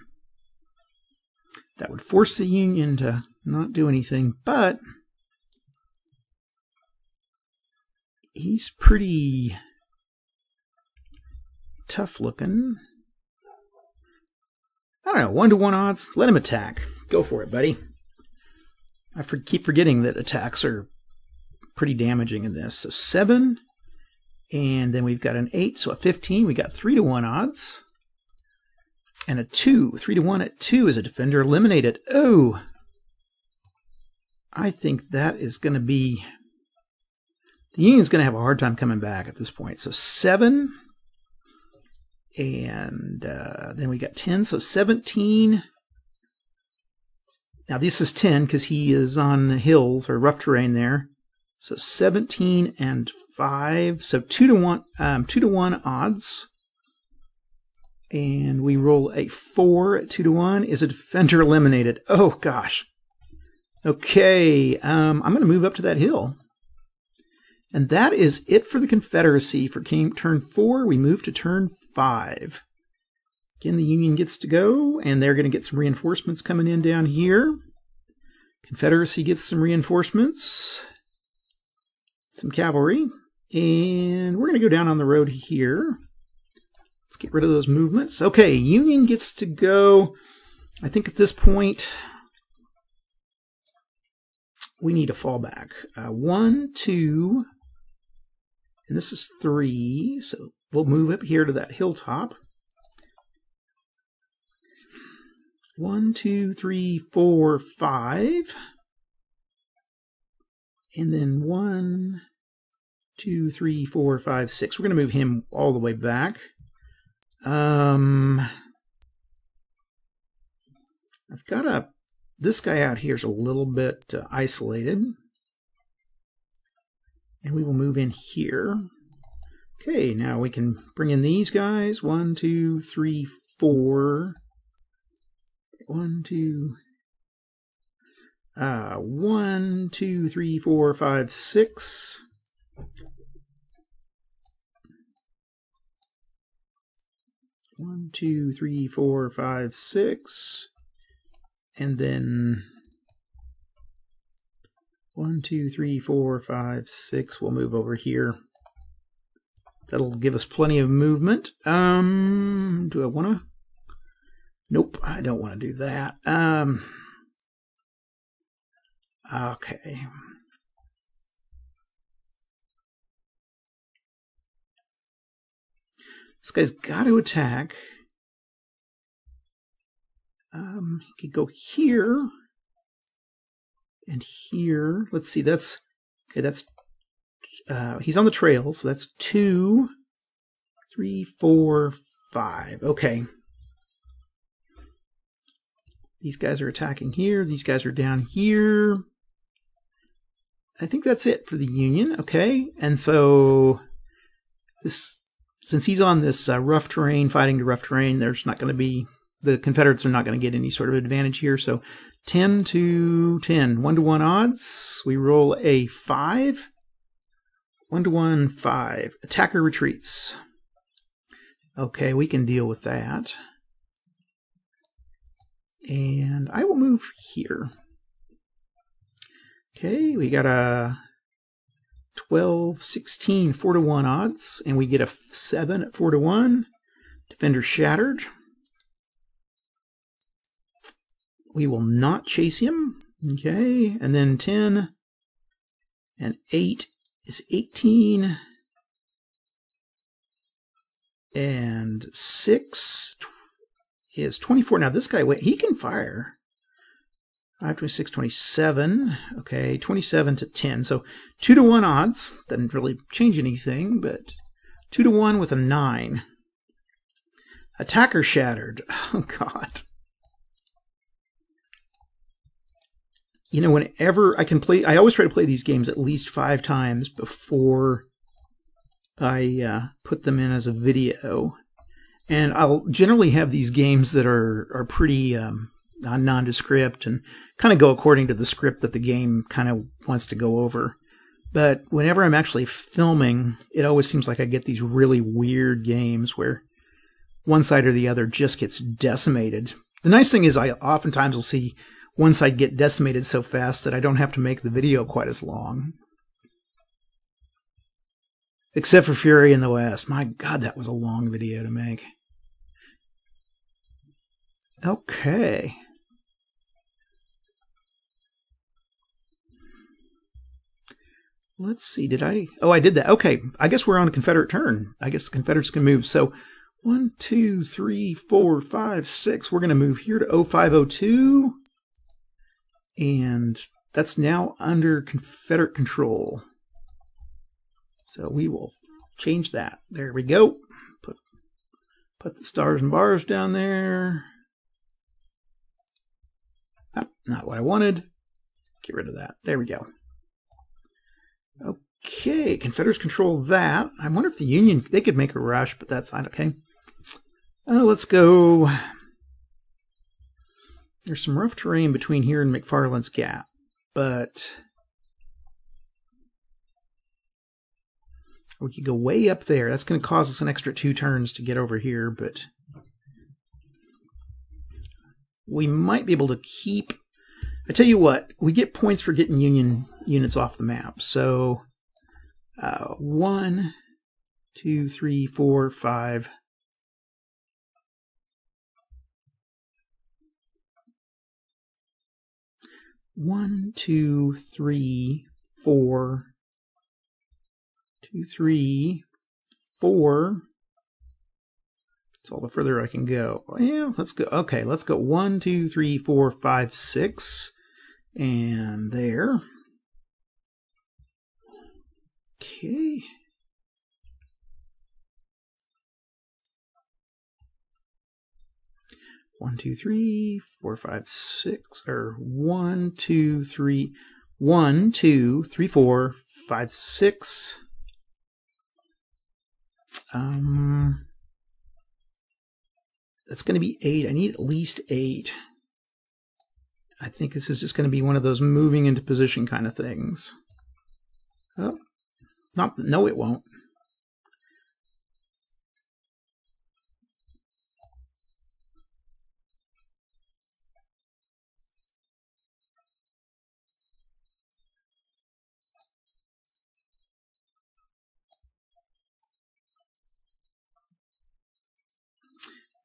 That would force the Union to not do anything, but he's pretty tough looking. I don't know, one to one odds. Let him attack. Go for it, buddy. I for, keep forgetting that attacks are pretty damaging in this. So seven, and then we've got an eight, so a 15. We got three to one odds. And a two, three to one at two is a defender eliminated. Oh, I think that is going to be the Union's going to have a hard time coming back at this point. So seven, and uh, then we got 10, so 17. Now this is 10 because he is on hills or rough terrain there. So 17 and 5. So 2 to 1 um, 2 to 1 odds. And we roll a 4 at 2 to 1. Is a defender eliminated? Oh gosh. Okay, um, I'm going to move up to that hill. And that is it for the Confederacy. For turn 4, we move to turn 5. Again, the Union gets to go, and they're going to get some reinforcements coming in down here. Confederacy gets some reinforcements, some cavalry, and we're going to go down on the road here. Let's get rid of those movements. Okay, Union gets to go. I think at this point, we need a fallback. Uh, one, two, and this is three. So we'll move up here to that hilltop. One, two, three, four, five. And then one, two, three, four, five, six. We're going to move him all the way back. Um, I've got a, this guy out here is a little bit uh, isolated. And we will move in here. Okay, now we can bring in these guys. One, two, three, four. One, two, uh, one, two, three, four, five, six. One, two, three, four, five, six. And then one, two, three, four, five, six. We'll move over here. That'll give us plenty of movement. Um, do I want to? Nope, I don't want to do that. Um, okay. This guy's got to attack. Um, he could go here and here. Let's see, that's okay. That's uh, he's on the trail, so that's two, three, four, five. Okay. These guys are attacking here. These guys are down here. I think that's it for the Union. Okay, and so this, since he's on this uh, rough terrain, fighting to rough terrain, there's not going to be the Confederates are not going to get any sort of advantage here. So 10 to 10, 1 to 1 odds. We roll a 5. 1 to 1, 5. Attacker retreats. Okay, we can deal with that. And I will move here. Okay, we got a 12, 16, 4 to 1 odds, and we get a 7 at 4 to 1. Defender shattered. We will not chase him. Okay, and then 10 and 8 is 18. And 6 is 24. Now, this guy, he can fire. 5, 26, 27. Okay, 27 to 10. So 2 to 1 odds. Doesn't really change anything, but 2 to 1 with a 9. Attacker shattered. Oh, God. you know, whenever I can play, I always try to play these games at least five times before I uh, put them in as a video. And I'll generally have these games that are, are pretty um, nondescript and kind of go according to the script that the game kind of wants to go over. But whenever I'm actually filming, it always seems like I get these really weird games where one side or the other just gets decimated. The nice thing is I oftentimes will see one side get decimated so fast that I don't have to make the video quite as long. Except for Fury in the West. My god, that was a long video to make. Okay. Let's see, did I? Oh, I did that. Okay, I guess we're on a Confederate turn. I guess the Confederates can move. So one, two, three, four, five, six. We're going to move here to 0502. And that's now under Confederate control. So we will change that. There we go. Put, put the stars and bars down there. Not what I wanted. Get rid of that. There we go. Okay, Confederates control that. I wonder if the Union, they could make a rush, but that's not okay. Uh, let's go. There's some rough terrain between here and McFarland's Gap, but we could go way up there. That's going to cause us an extra two turns to get over here, but we might be able to keep I tell you what, we get points for getting Union units off the map. So uh, one, two, three, four, five. One, two, three, four, two, three, four. That's all the further I can go. Yeah, let's go. Okay, let's go. One, two, three, four, five, six. And there. Okay. One, two, three, four, five, six, or one, two, three, one, two, three, four, five, six. Um, that's going to be eight. I need at least eight. I think this is just going to be one of those moving into position kind of things. Oh, not, no, it won't.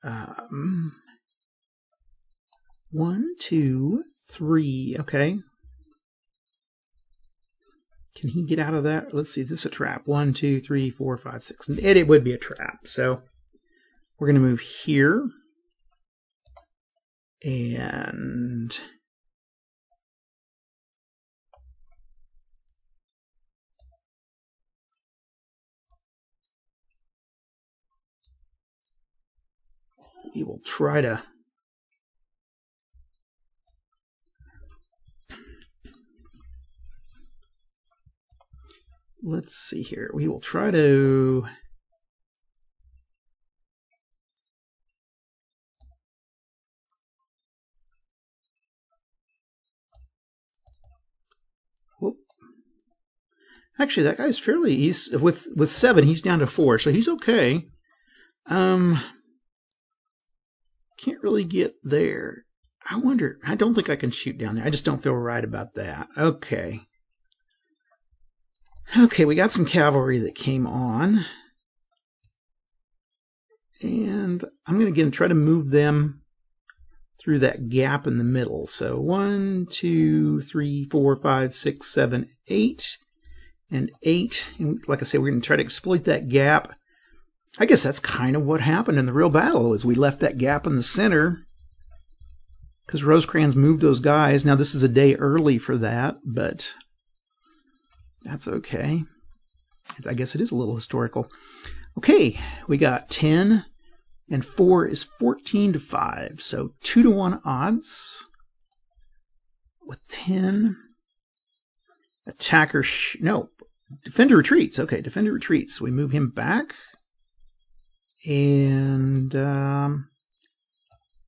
Um, one, two, three. Okay. Can he get out of that? Let's see. Is this a trap? One, two, three, four, five, six. And it would be a trap. So we're going to move here. And we will try to let's see here. We will try to Whoop. Actually, that guy's fairly he's with with seven. He's down to four, so he's okay. Um, can't really get there. I wonder. I don't think I can shoot down there. I just don't feel right about that. Okay. Okay, we got some cavalry that came on. And I'm going to again try to move them through that gap in the middle. So one, two, three, four, five, six, seven, eight, and eight. And like I said, we're going to try to exploit that gap. I guess that's kind of what happened in the real battle is we left that gap in the center because Rosecrans moved those guys. Now this is a day early for that, but that's okay. I guess it is a little historical. Okay, we got 10 and 4 is 14 to 5. So 2 to 1 odds with 10. Attacker, no, defender retreats. Okay, defender retreats. We move him back. And um,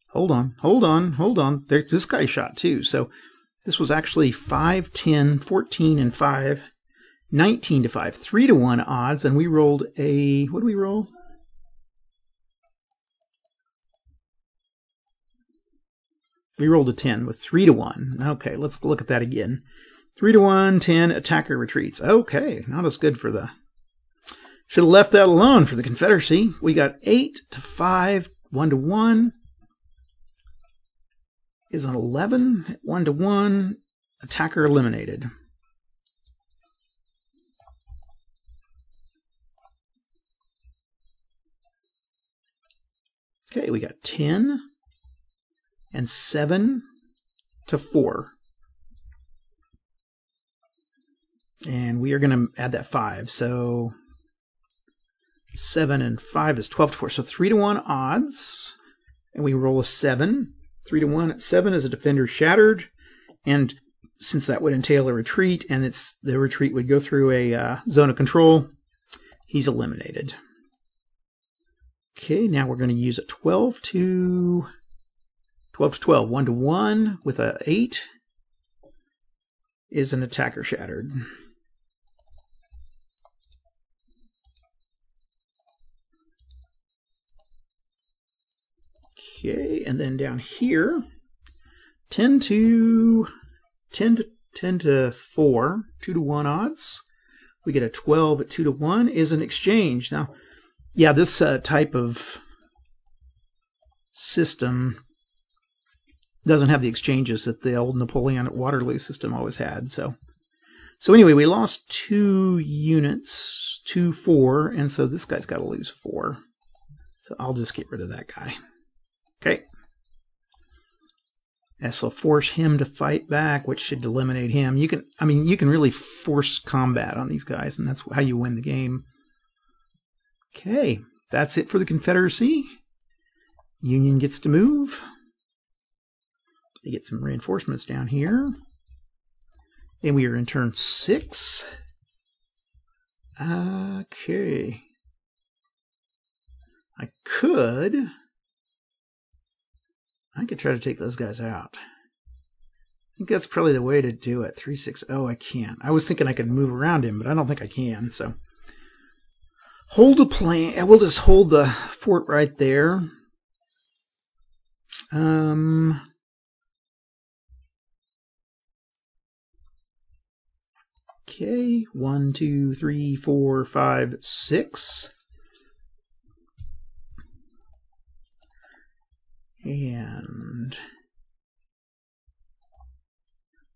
hold on, hold on, hold on. There's this guy shot too. So this was actually 5, 10, 14, and 5. 19 to 5, 3 to 1 odds, and we rolled a, what do we roll? We rolled a 10 with 3 to 1. Okay, let's look at that again. 3 to 1, 10, attacker retreats. Okay, not as good for the. Should have left that alone for the Confederacy. We got 8 to 5, 1 to 1. is an 11, 1 to 1, attacker eliminated. Okay, we got 10 and 7 to 4. And we are going to add that 5. So 7 and 5 is 12 to 4. So 3 to 1 odds. And we roll a 7. 3 to 1. 7 is a defender shattered. And since that would entail a retreat, and it's the retreat would go through a uh, zone of control, he's eliminated. Okay, now we're going to use a 12 to 12 to 12, 1 to 1 with a 8 is an attacker shattered. Okay, and then down here, 10 to 10 to 10 to 4, 2 to 1 odds. We get a 12 at 2 to 1 is an exchange. Now, yeah, this uh, type of system doesn't have the exchanges that the old Napoleonic Waterloo system always had. So, so anyway, we lost two units, two four, and so this guy's got to lose four. So I'll just get rid of that guy. Okay. This will force him to fight back, which should eliminate him. You can, I mean, you can really force combat on these guys, and that's how you win the game. Okay, that's it for the Confederacy. Union gets to move. They get some reinforcements down here. And we are in turn six. Okay. I could. I could try to take those guys out. I think that's probably the way to do it. 360. I can't. I was thinking I could move around him, but I don't think I can. So hold the plan. We'll just hold the fort right there. Um, Okay, one, two, three, four, five, six. And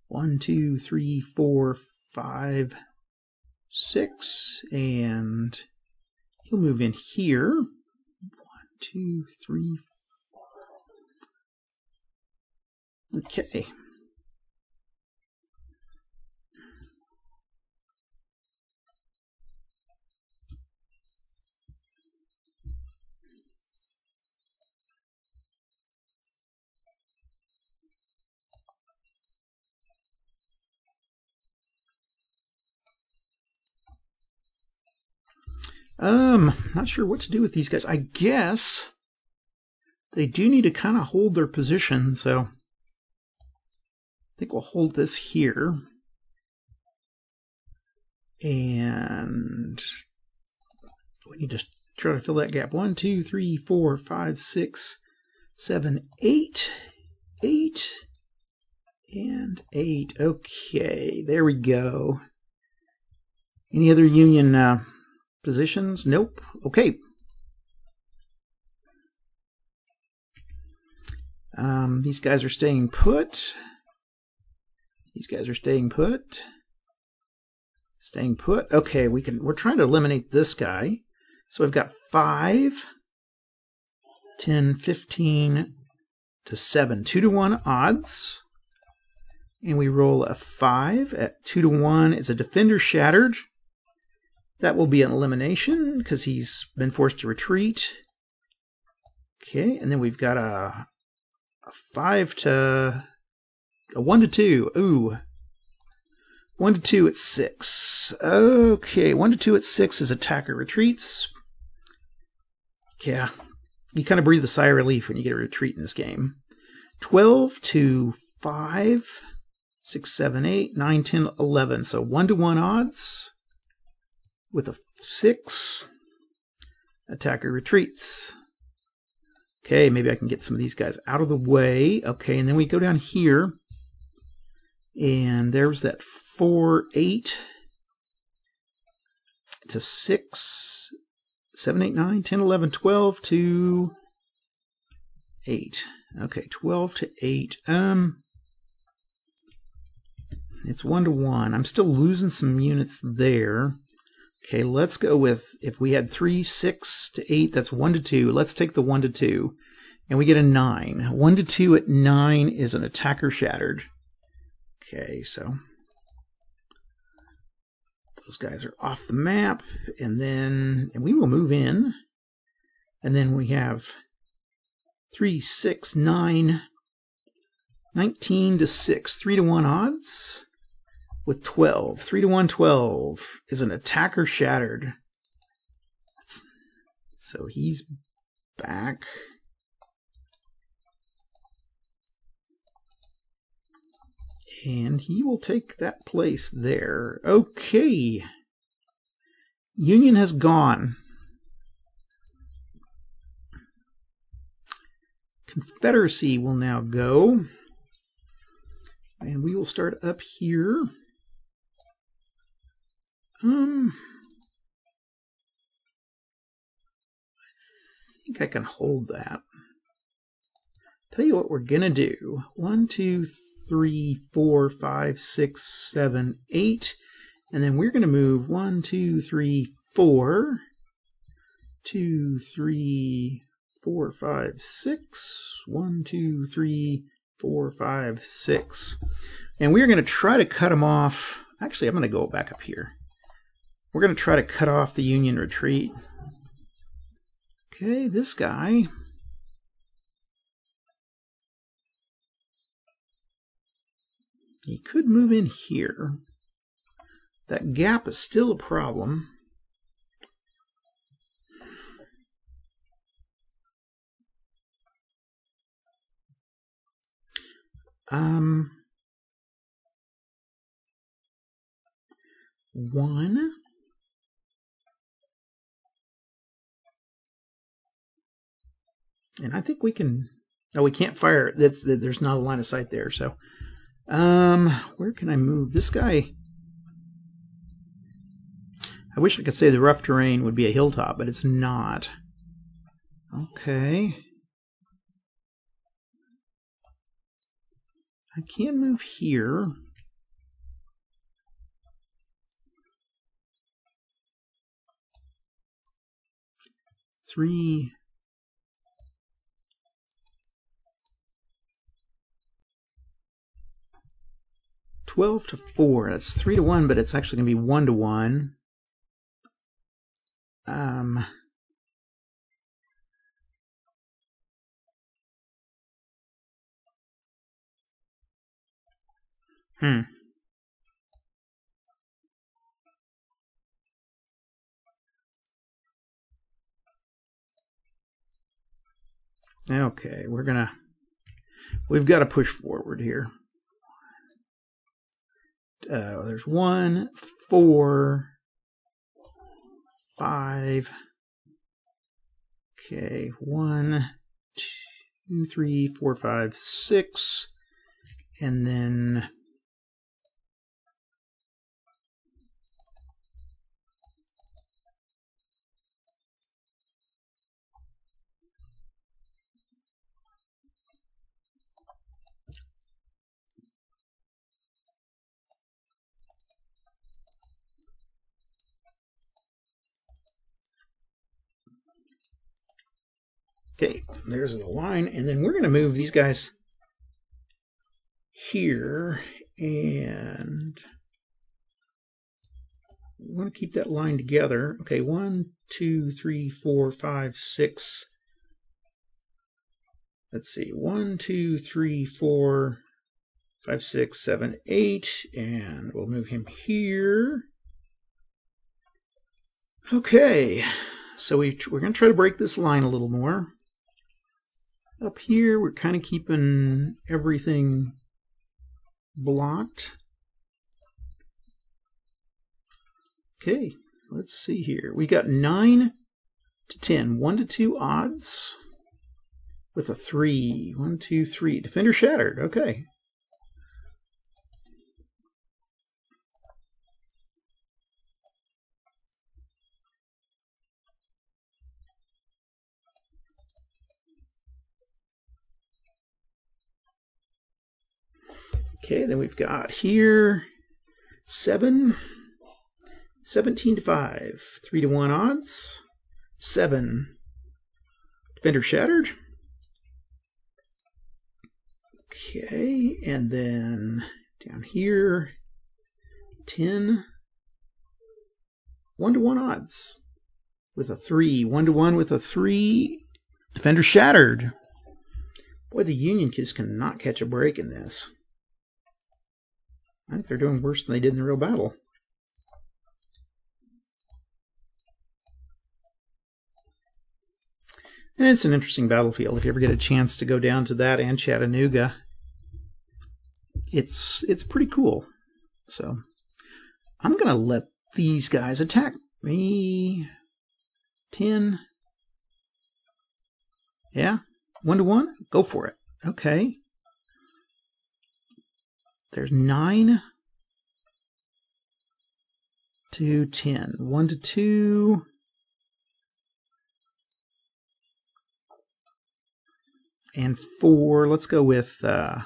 one, two, three, four, five, six. And he'll move in here. One, two, three, four. Okay. Um, not sure what to do with these guys. I guess they do need to kind of hold their position, so I think we'll hold this here. And we need to try to fill that gap. One, two, three, four, five, six, seven, eight, eight, and eight. Okay, there we go. Any other Union uh, Positions? Nope. Okay. Um, these guys are staying put. These guys are staying put. Staying put. Okay, we can. We're trying to eliminate this guy. So we've got 5, 10, 15 to 7. 2 to 1 odds. And we roll a 5 at 2 to 1. It's a defender shattered. That will be an elimination because he's been forced to retreat. Okay, and then we've got a, a 5 to... a 1 to 2. Ooh. 1 to 2 at 6. Okay, 1 to 2 at 6 is attacker retreats. Yeah, you kind of breathe a sigh of relief when you get a retreat in this game. 12 to 5, 6, 7, 8, 9, 10, 11. So 1 to 1 odds with a 6. Attacker retreats. Okay, maybe I can get some of these guys out of the way. Okay, and then we go down here. And there's that 4, 8 to 6, 7, 8, 9, 10, 11, 12 to 8. Okay, 12 to 8. Um, it's 1 to 1. I'm still losing some units there. Okay, let's go with, if we had 3, 6 to 8, that's 1 to 2. Let's take the 1 to 2. And we get a 9. 1 to 2 at 9 is an attacker shattered. Okay, so those guys are off the map. And then, and we will move in. And then we have 3, 6, 9, 19 to 6, 3 to 1 odds with 12. 3 to 1, 12 is an attacker shattered. So he's back. And he will take that place there. Okay. Union has gone. Confederacy will now go. And we will start up here. Um, I think I can hold that. Tell you what we're going to do. One, two, three, four, five, six, seven, eight. And then we're going to move one, two, three, four, two, three, four, five, six. One, two, three, four, five, six. And we're going to try to cut them off. Actually, I'm going to go back up here. We're going to try to cut off the Union retreat. Okay, this guy. He could move in here. That gap is still a problem. Um, one. And I think we can. No, we can't fire. That's there's not a line of sight there. So, um, where can I move this guy? I wish I could say the rough terrain would be a hilltop, but it's not. Okay. I can move here. Three. Twelve to four. That's three to one, but it's actually going to be one to one. Um. Hmm. Okay, we're gonna, we've got to push forward here. Uh, there's one, four, five. Okay, one, two, three, four, five, six, and then Okay, there's the line, and then we're going to move these guys here, and we want to keep that line together. Okay, one, two, three, four, five, six. Let's see, one, two, three, four, five, six, seven, eight, and we'll move him here. Okay, so we, we're going to try to break this line a little more. Up here, we're kind of keeping everything blocked. Okay, let's see here. We got 9 to 10, 1 to 2 odds with a 3. 1, 2, 3. Defender shattered. Okay. Okay, then we've got here 7, 17 to 5, 3 to 1 odds, 7. Defender Shattered. Okay, and then down here, 10, 1 to 1 odds with a 3, 1 to 1 with a 3. Defender Shattered. Boy, the Union just cannot catch a break in this. I think they're doing worse than they did in the real battle. And it's an interesting battlefield. If you ever get a chance to go down to that and Chattanooga, it's it's pretty cool. So I'm gonna let these guys attack me. Ten. Yeah, one to one. Go for it. Okay. There's 9 to 10. 1 to 2. And 4. Let's go with uh,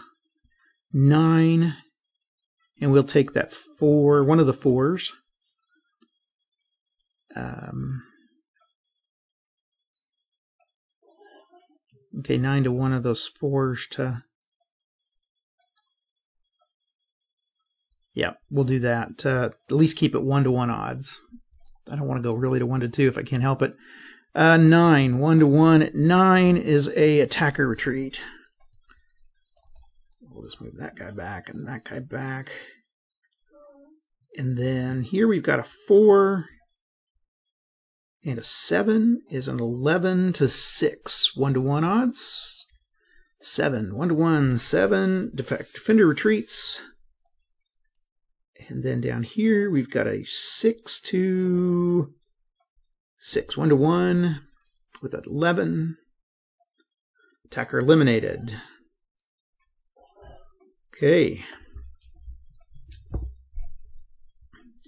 9. And we'll take that 4, one of the 4s. Um, okay, 9 to one of those 4s to Yeah, we'll do that. Uh, at least keep it one to one odds. I don't want to go really to one to two if I can't help it. Uh, nine, one to one. Nine is a attacker retreat. We'll just move that guy back and that guy back. And then here we've got a four and a seven is an 11 to six. One to one odds. Seven, one to one, seven. Defect defender retreats. And then down here, we've got a 6 to 6, 1 to 1 with 11. Attacker eliminated. Okay.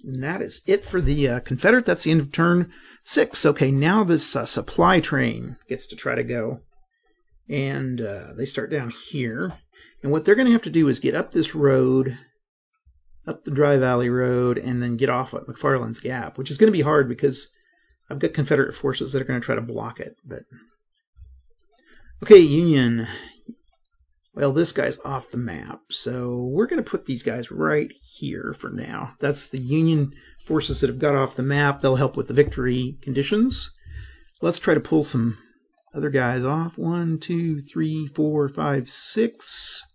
And that is it for the uh, Confederate. That's the end of turn six. Okay, now this uh, supply train gets to try to go. And uh, they start down here. And what they're going to have to do is get up this road up the Dry Valley Road and then get off at McFarland's Gap, which is going to be hard because I've got Confederate forces that are going to try to block it. But okay, Union. Well, this guy's off the map, so we're going to put these guys right here for now. That's the Union forces that have got off the map. They'll help with the victory conditions. Let's try to pull some other guys off. One, two, three, four, five, six.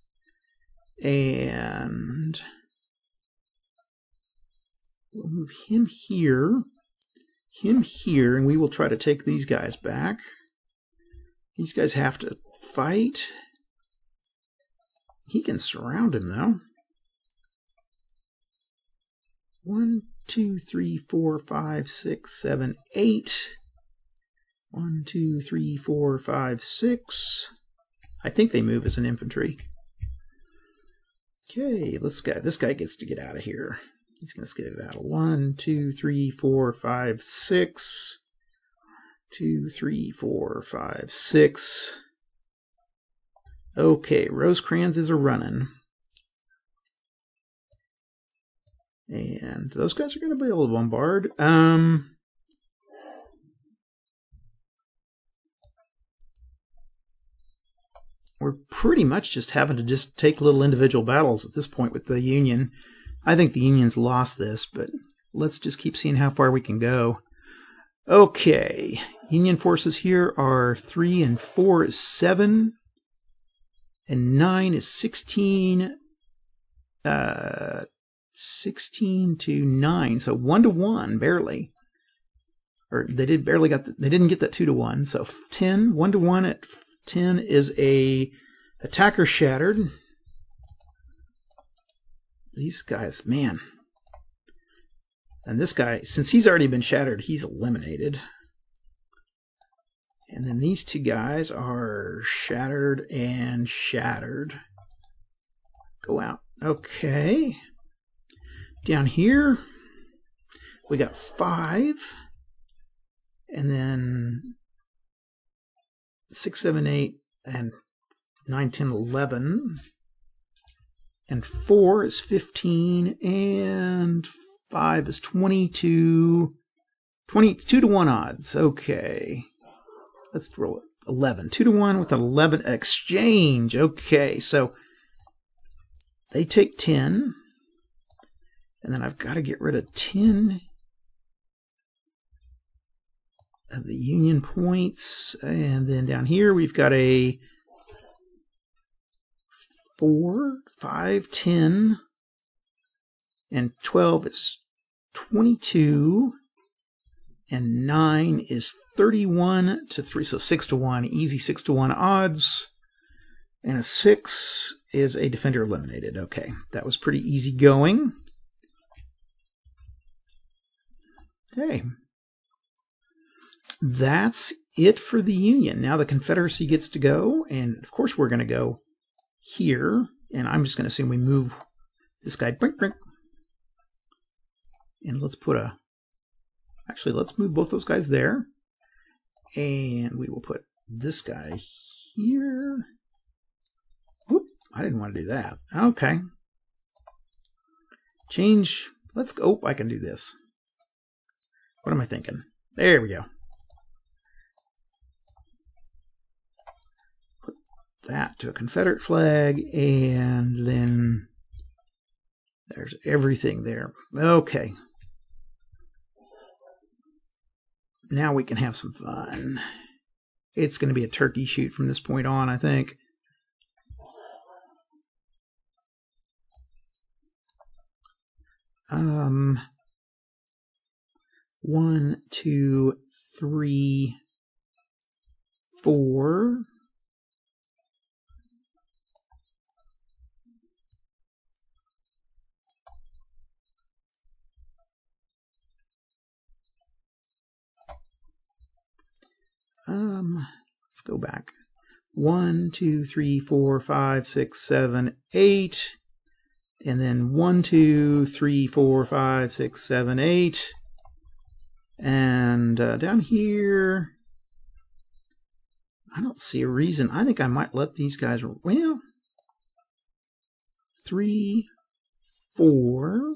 And We'll move him here, him here, and we will try to take these guys back. These guys have to fight. He can surround him, though. One, two, three, four, five, six, seven, eight. One, two, three, four, five, six. I think they move as an infantry. Okay, let's get this guy gets to get out of here. He's going to skid it out. One, two, three, four, five, six. Two, three, four, five, six. Okay, Rosecrans is a running. And those guys are going to be able to bombard. Um, we're pretty much just having to just take little individual battles at this point with the Union. I think the Union's lost this, but let's just keep seeing how far we can go. Okay, Union forces here are 3 and 4 is 7, and 9 is 16, uh, 16 to 9, so 1 to 1, barely. Or they did barely got, the, they didn't get that 2 to 1, so 10, 1 to 1 at 10 is a attacker shattered, these guys, man. And this guy, since he's already been shattered, he's eliminated. And then these two guys are shattered and shattered. Go out. Okay. Down here, we got five. And then six, seven, eight, and nine, ten, eleven. And 4 is 15, and 5 is 22. 22 to 1 odds. Okay. Let's roll it. 11. 2 to 1 with an 11 exchange. Okay, so they take 10. And then I've got to get rid of 10 of the union points. And then down here we've got a 4, 5, 10, and 12 is 22, and 9 is 31 to 3, so 6 to 1, easy 6 to 1 odds. And a 6 is a defender eliminated. Okay, that was pretty easy going. Okay. That's it for the Union. Now the Confederacy gets to go, and of course we're going to go here, and I'm just going to assume we move this guy, brink, brink, and let's put a, actually let's move both those guys there, and we will put this guy here. Whoop, I didn't want to do that. Okay. Change, let's go, oh, I can do this. What am I thinking? There we go. That to a Confederate flag, and then there's everything there. Okay. Now we can have some fun. It's going to be a turkey shoot from this point on, I think. Um, one, two, three, four. Um, let's go back. One, two, three, four, five, six, seven, eight. And then one, two, three, four, five, six, seven, eight. And uh, down here, I don't see a reason. I think I might let these guys, well, three, four,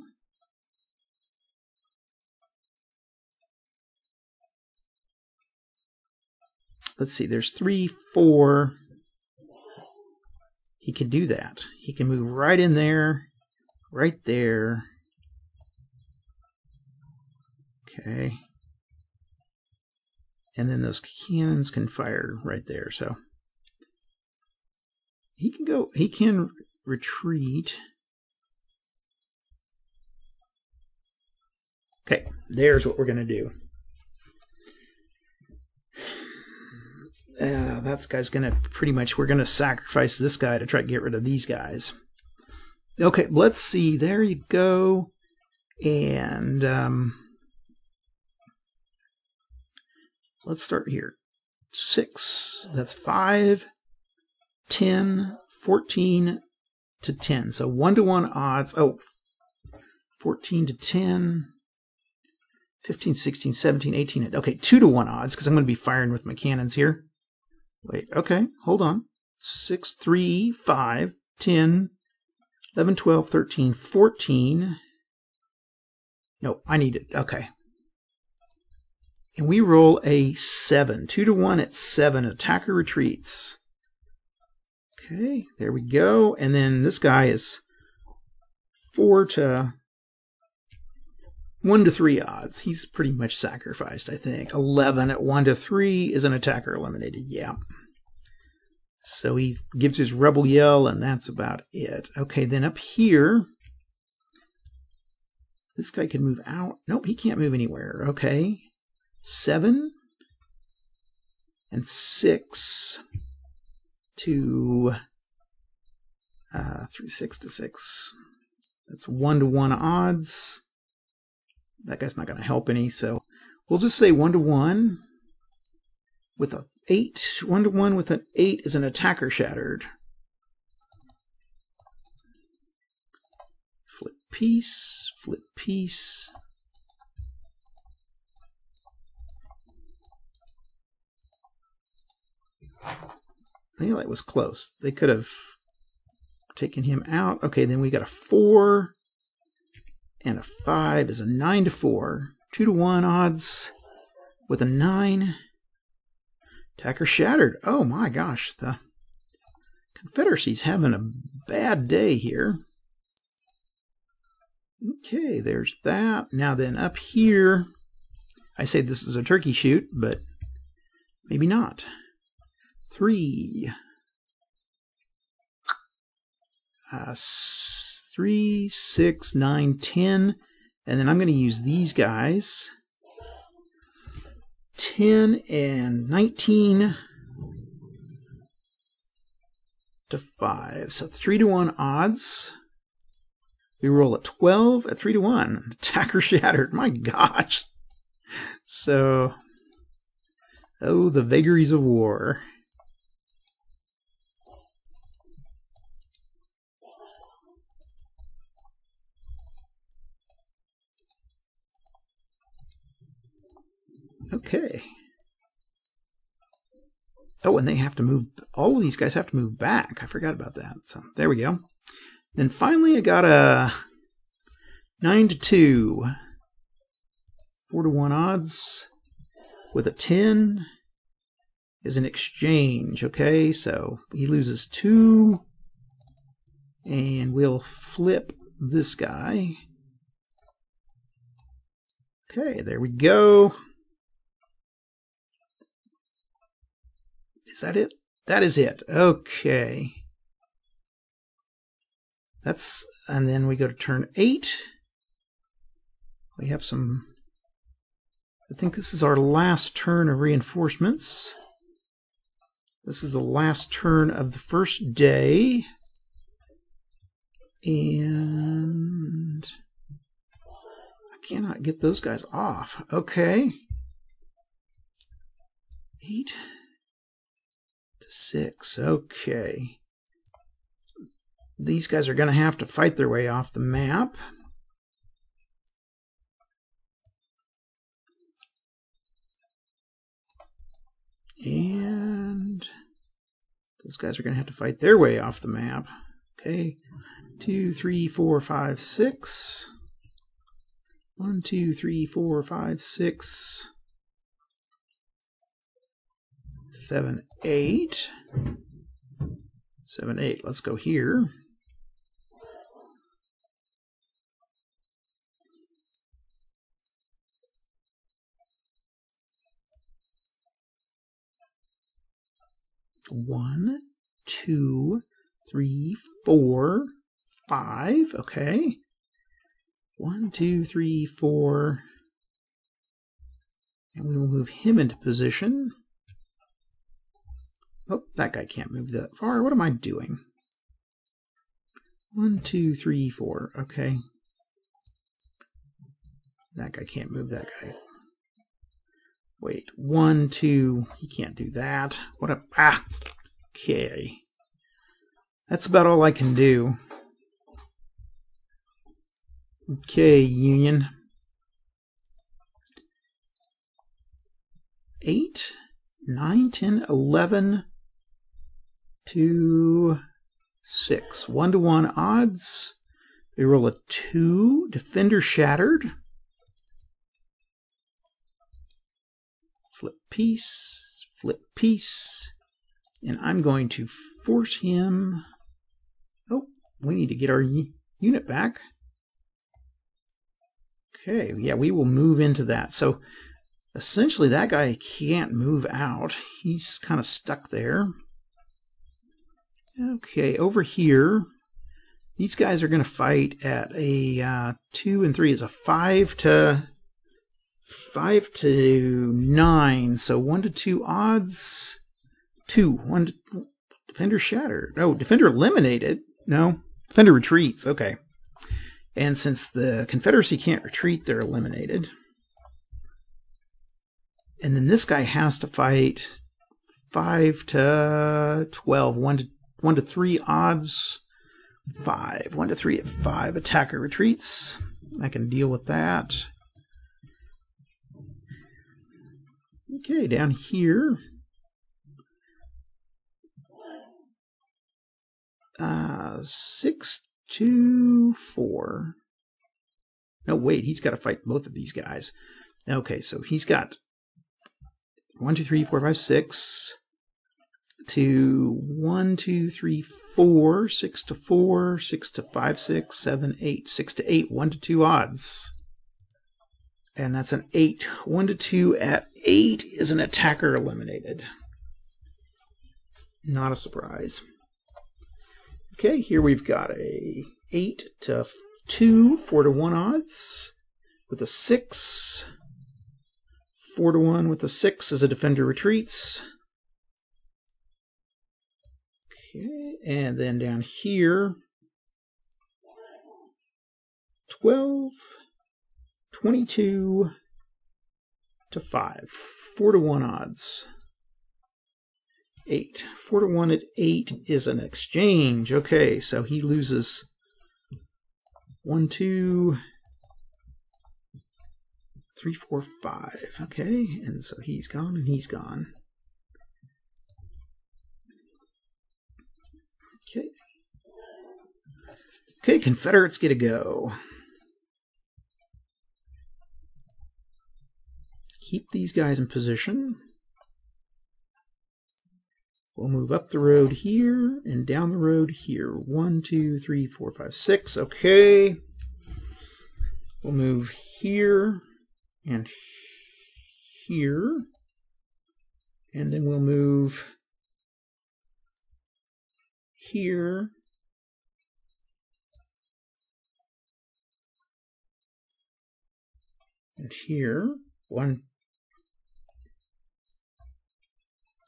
let's see, there's three, four. He can do that. He can move right in there, right there. Okay. And then those cannons can fire right there. So he can go, he can retreat. Okay, there's what we're going to do. Uh, that guy's gonna pretty much we're gonna sacrifice this guy to try to get rid of these guys. Okay let's see there you go. And um, let's start here. Six that's five 10 14 to 10 so one to one odds oh 14 to 10 15 16 17 18 okay two to one odds because i'm going to be firing with my cannons here Wait, okay, hold on. 6, 3, 5, 10, 11, 12, 13, 14. No, I need it. Okay. And we roll a 7. 2 to 1 at 7. Attacker retreats. Okay, there we go. And then this guy is 4 to 1 to 3 odds. He's pretty much sacrificed, I think. 11 at 1 to 3 is an attacker eliminated. Yeah. So he gives his rebel yell, and that's about it. Okay, then up here, this guy can move out. Nope, he can't move anywhere. Okay. 7 and 6 to uh, 3, 6 to 6. That's 1 to 1 odds. That guy's not going to help any, so we'll just say one to one with a eight. One to one with an eight is an attacker shattered. Flip piece, flip piece. I think that was close. They could have taken him out. Okay, then we got a four and a five is a nine to four. Two to one odds with a nine. Attacker shattered. Oh my gosh, the Confederacy's having a bad day here. Okay, there's that. Now then, up here, I say this is a turkey shoot, but maybe not. Three. Uh, three, six, nine, ten. And then I'm going to use these guys. 10 and 19 to 5. So 3 to 1 odds. We roll at 12 at 3 to 1. Attacker shattered. My gosh. So, oh, the vagaries of war. Okay. Oh, and they have to move, all of these guys have to move back. I forgot about that. So there we go. Then finally I got a 9 to 2. 4 to 1 odds with a 10 is an exchange. Okay, so he loses 2. And we'll flip this guy. Okay, there we go. Is that it? That is it. Okay. That's, and then we go to turn 8. We have some, I think this is our last turn of reinforcements. This is the last turn of the first day. And I cannot get those guys off. Okay. Eight six. Okay. These guys are going to have to fight their way off the map. And those guys are going to have to fight their way off the map. Okay. Two, three, four, five, six. One, two, three, four, five, six. Seven, eight. Seven, eight. Let's go here. One, two, three, four, five. Okay. One, two, three, four. And we will move him into position. Oh, that guy can't move that far. What am I doing? One, two, three, four. Okay. That guy can't move that guy. Wait, one, two. He can't do that. What a... Ah! Okay. That's about all I can do. Okay, Union. Eight, nine, ten, eleven two, six. One to one odds. They roll a two. Defender shattered. Flip piece, flip piece. And I'm going to force him. Oh, we need to get our unit back. Okay, yeah, we will move into that. So essentially, that guy can't move out. He's kind of stuck there. Okay, over here, these guys are going to fight at a uh, two and three. is a five to five to nine. So one to two odds. Two. One to, defender shattered. Oh, defender eliminated. No, defender retreats. Okay. And since the Confederacy can't retreat, they're eliminated. And then this guy has to fight five to twelve. One to one to three odds. Five. One to three at five. Attacker retreats. I can deal with that. Okay, down here. Uh, uh, six to four. No, wait, he's got to fight both of these guys. Okay, so he's got one, two, three, four, five, six to one, two, three, four, six to four, six to five, six, seven, eight, six to eight, one to two odds. And that's an eight. One to two at eight is an attacker eliminated. Not a surprise. Okay, here we've got a eight to two, four to one odds with a six. Four to one with a six as a defender retreats. Okay, and then down here, 12, 22 to 5. 4 to 1 odds. 8. 4 to 1 at 8 is an exchange. Okay, so he loses 1, 2, 3, 4, 5. Okay, and so he's gone and he's gone. Okay, Confederates get a go. Keep these guys in position. We'll move up the road here and down the road here. One, two, three, four, five, six. Okay. We'll move here and here. And then we'll move here. And here. One,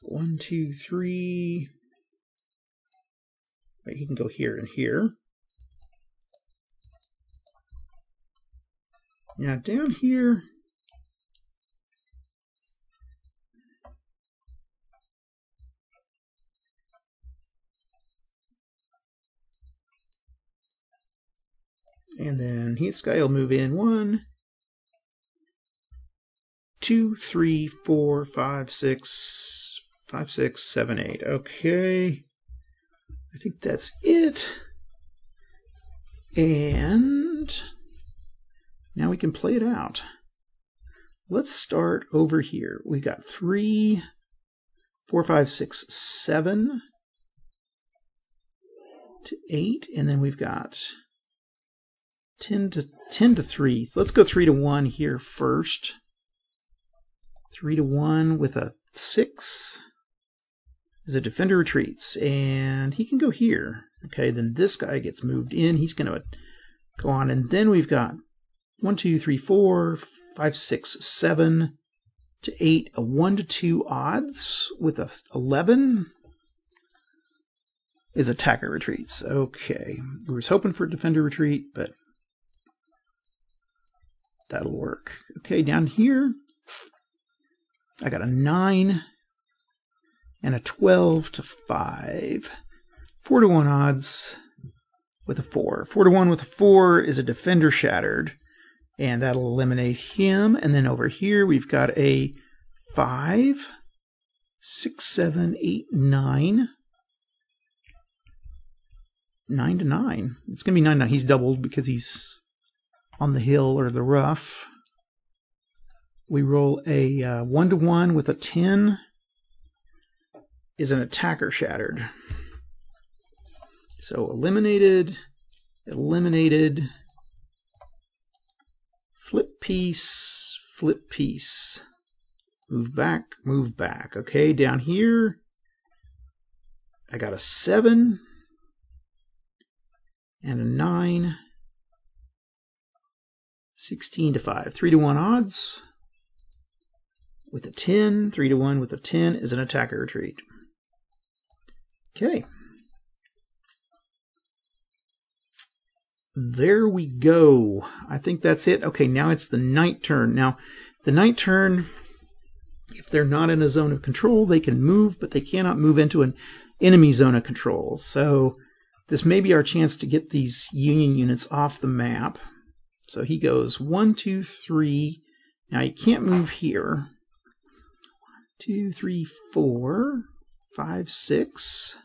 one, two, three. Wait, he can go here and here. Now down here, And then this guy will move in one, two, three, four, five, six, five, six, seven, eight. Okay. I think that's it. And now we can play it out. Let's start over here. We got three, four, five, six, seven to eight, and then we've got 10 to 10 to 3. So let's go 3 to 1 here first. 3 to 1 with a 6 as a defender retreats and he can go here. Okay, then this guy gets moved in. He's going to go on and then we've got 1 2 3 4 5 6 7 to 8 a 1 to 2 odds with a 11 is attacker retreats. Okay. We was hoping for a defender retreat, but That'll work. Okay, down here, I got a 9 and a 12 to 5. 4 to 1 odds with a 4. 4 to 1 with a 4 is a defender shattered, and that'll eliminate him. And then over here, we've got a 5, 6, 7, 8, 9. 9 to 9. It's going to be 9 to 9. He's doubled because he's on the hill or the rough. We roll a uh, one to one with a 10 is an attacker shattered. So eliminated, eliminated, flip piece, flip piece. Move back, move back. Okay, down here, I got a 7 and a 9 16 to 5. 3 to 1 odds. With a 10, 3 to 1 with a 10 is an attacker retreat. Okay. There we go. I think that's it. Okay, now it's the night turn. Now, the night turn, if they're not in a zone of control, they can move, but they cannot move into an enemy zone of control. So this may be our chance to get these Union units off the map. So he goes one, two, three. Now he can't move here. Two, three, four, five, six.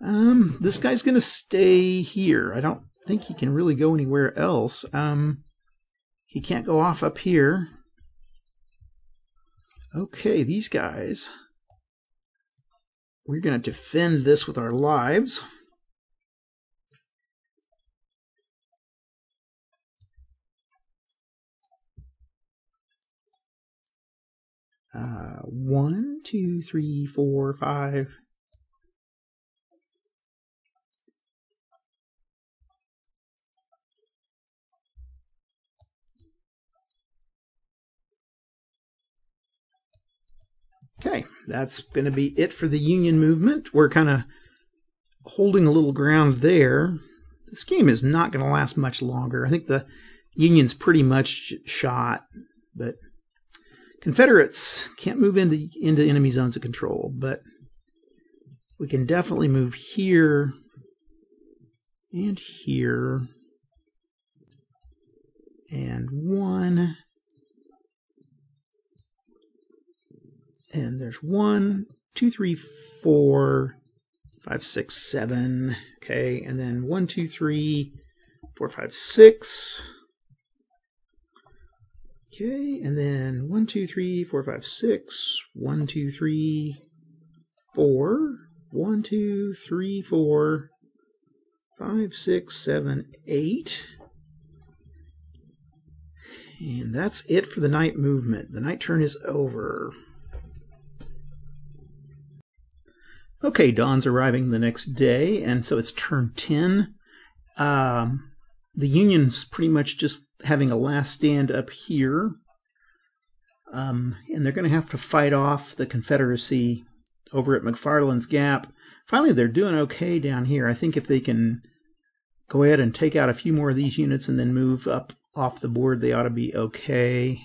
Um, this guy's going to stay here. I don't think he can really go anywhere else. Um, he can't go off up here. Okay, these guys. We're going to defend this with our lives. Uh, one, two, three, four, five. Okay, that's going to be it for the Union movement. We're kind of holding a little ground there. This game is not going to last much longer. I think the Union's pretty much shot, but Confederates can't move into into enemy zones of control, but we can definitely move here and here and one. And there's one two three four five six seven. Okay and then one two three four five six Okay, and then one, two, three, four, five, six. One, two, three, four. One, two, three, four, five, six, seven, eight. And that's it for the night movement. The night turn is over. Okay, dawn's arriving the next day, and so it's turn 10. Um, the Union's pretty much just having a last stand up here. Um, and they're going to have to fight off the Confederacy over at McFarland's Gap. Finally, they're doing okay down here. I think if they can go ahead and take out a few more of these units and then move up off the board, they ought to be okay.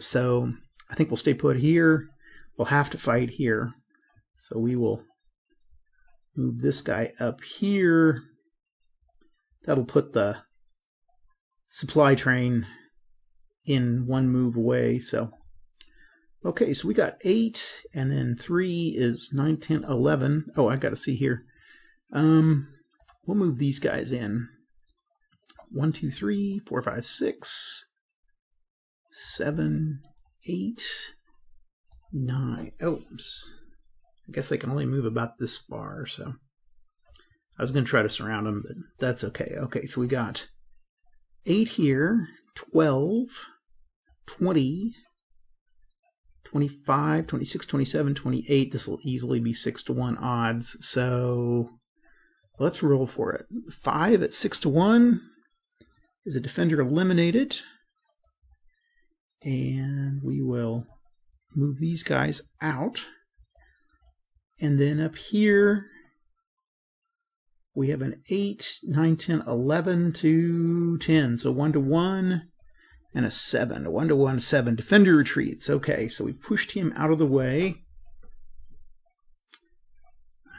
So I think we'll stay put here. We'll have to fight here. So we will move this guy up here. That'll put the supply train in one move away. So, okay, so we got 8, and then 3 is 9, 10, 11. Oh, I got to see here. Um, we'll move these guys in. 1, 2, 3, 4, 5, 6, 7, 8, 9. Oops. I guess they can only move about this far, so... I was going to try to surround them, but that's okay. Okay, so we got 8 here, 12, 20, 25, 26, 27, 28. This will easily be 6 to 1 odds. So let's roll for it. 5 at 6 to 1 is a defender eliminated. And we will move these guys out. And then up here, we have an 8, 9, 10, 11 to 10. So 1 to 1 and a 7. A 1 to 1, 7. Defender retreats. Okay, so we pushed him out of the way.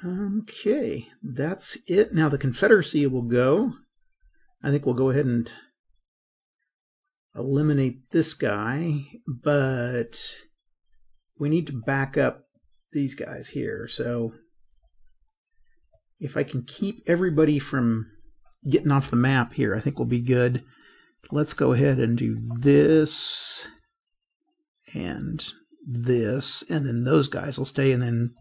Okay, that's it. Now the Confederacy will go. I think we'll go ahead and eliminate this guy, but we need to back up these guys here. So if I can keep everybody from getting off the map here, I think we'll be good. Let's go ahead and do this and this, and then those guys will stay, and then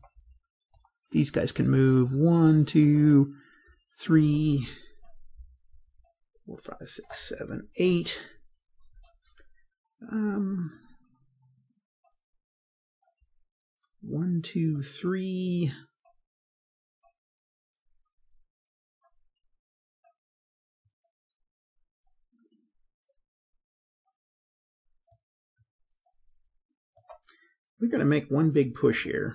these guys can move one, two, three, four, five, six, seven, eight. Um, one, two, three. We're going to make one big push here.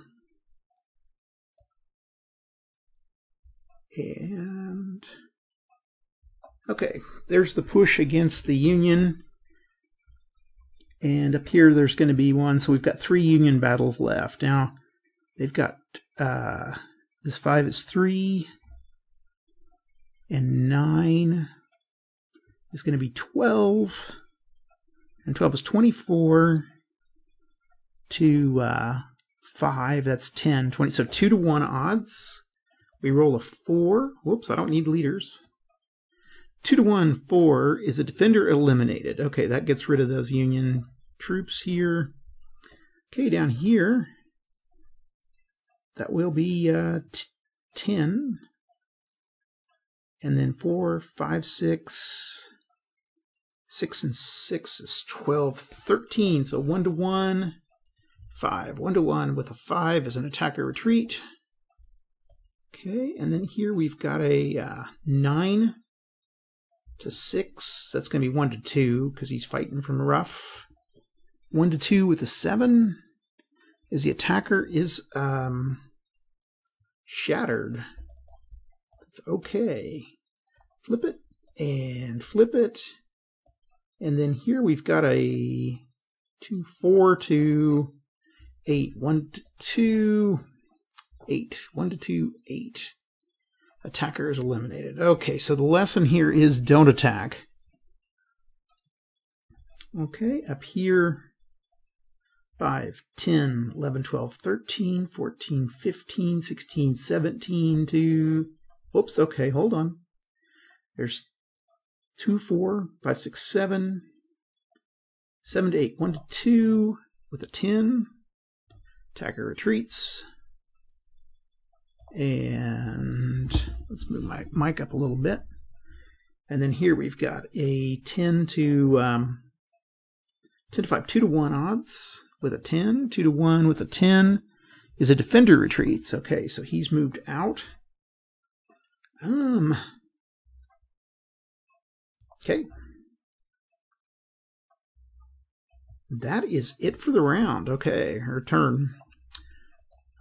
And okay, there's the push against the Union. And up here there's going to be one. So we've got three Union battles left. Now they've got uh, this five is three and nine is going to be 12 and 12 is 24 to uh, 5, that's 10, 20. So 2 to 1 odds. We roll a 4. Whoops, I don't need leaders. 2 to 1, 4 is a defender eliminated. Okay, that gets rid of those Union troops here. Okay, down here, that will be uh, 10. And then 4, 5, 6, 6 and 6 is 12, 13. So 1 to 1, 5. 1 to 1 with a 5 is an attacker retreat. Okay, and then here we've got a uh, 9 to 6. That's going to be 1 to 2 because he's fighting from rough. 1 to 2 with a 7 is the attacker is um, shattered. That's okay. Flip it and flip it. And then here we've got a 2, 4 to 8. 1 to 2, 8. 1 to 2, 8. Attacker is eliminated. Okay, so the lesson here is don't attack. Okay, up here 5, 10, 11, 12, 13, 14, 15, 16, 17 to. Whoops, okay, hold on. There's 2, 4, 5, 6, 7, 7 to 8, 1 to 2 with a 10. Attacker retreats. And let's move my mic up a little bit. And then here we've got a 10 to um, 10 to 5, 2 to 1 odds with a 10. 2 to 1 with a 10 is a defender retreats. Okay, so he's moved out. Um. Okay. That is it for the round. Okay, her turn.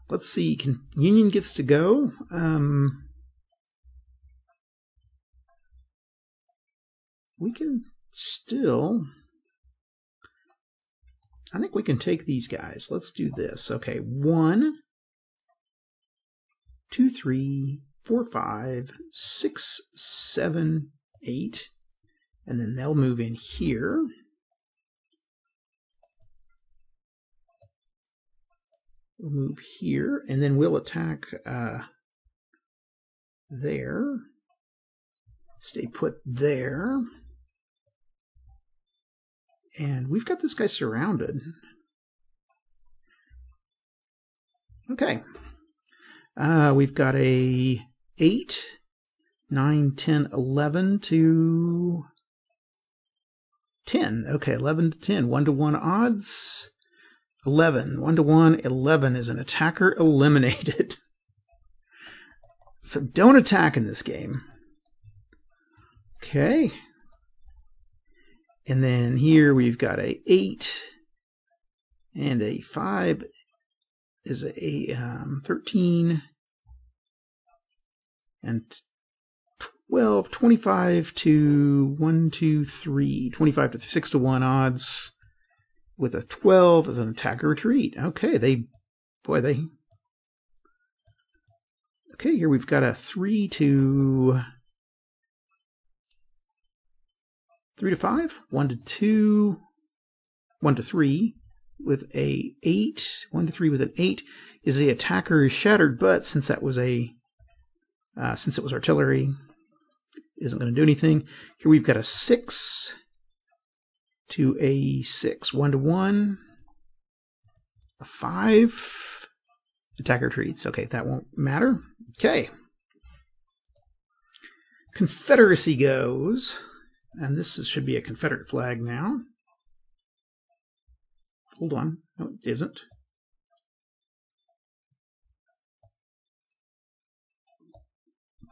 Let's see. Can Union gets to go? Um. We can still I think we can take these guys. Let's do this. Okay, one, two, three, four, five, six, seven, eight, and then they'll move in here. Move here, and then we'll attack uh, there. Stay put there. And we've got this guy surrounded. Okay. Uh, we've got a 8, 9, 10, 11 to 10. Okay, 11 to 10. 1 to 1 odds. 11. 1 to 1. 11 is an attacker eliminated. so don't attack in this game. Okay. And then here we've got a 8 and a 5 is a um, 13 and 12, 25 to 1, 2, 3, 25 to 6 to 1 odds with a 12 as an attacker retreat. Okay, they, boy, they, okay, here we've got a 3 to 3 to 5, 1 to 2, 1 to 3 with a 8, 1 to 3 with an 8 is the attacker shattered, but since that was a uh, since it was artillery, isn't going to do anything. Here we've got a 6 to a 6, 1 to 1, a 5, attacker treats. Okay, that won't matter. Okay. Confederacy goes. And this is, should be a Confederate flag now. Hold on. No, it isn't.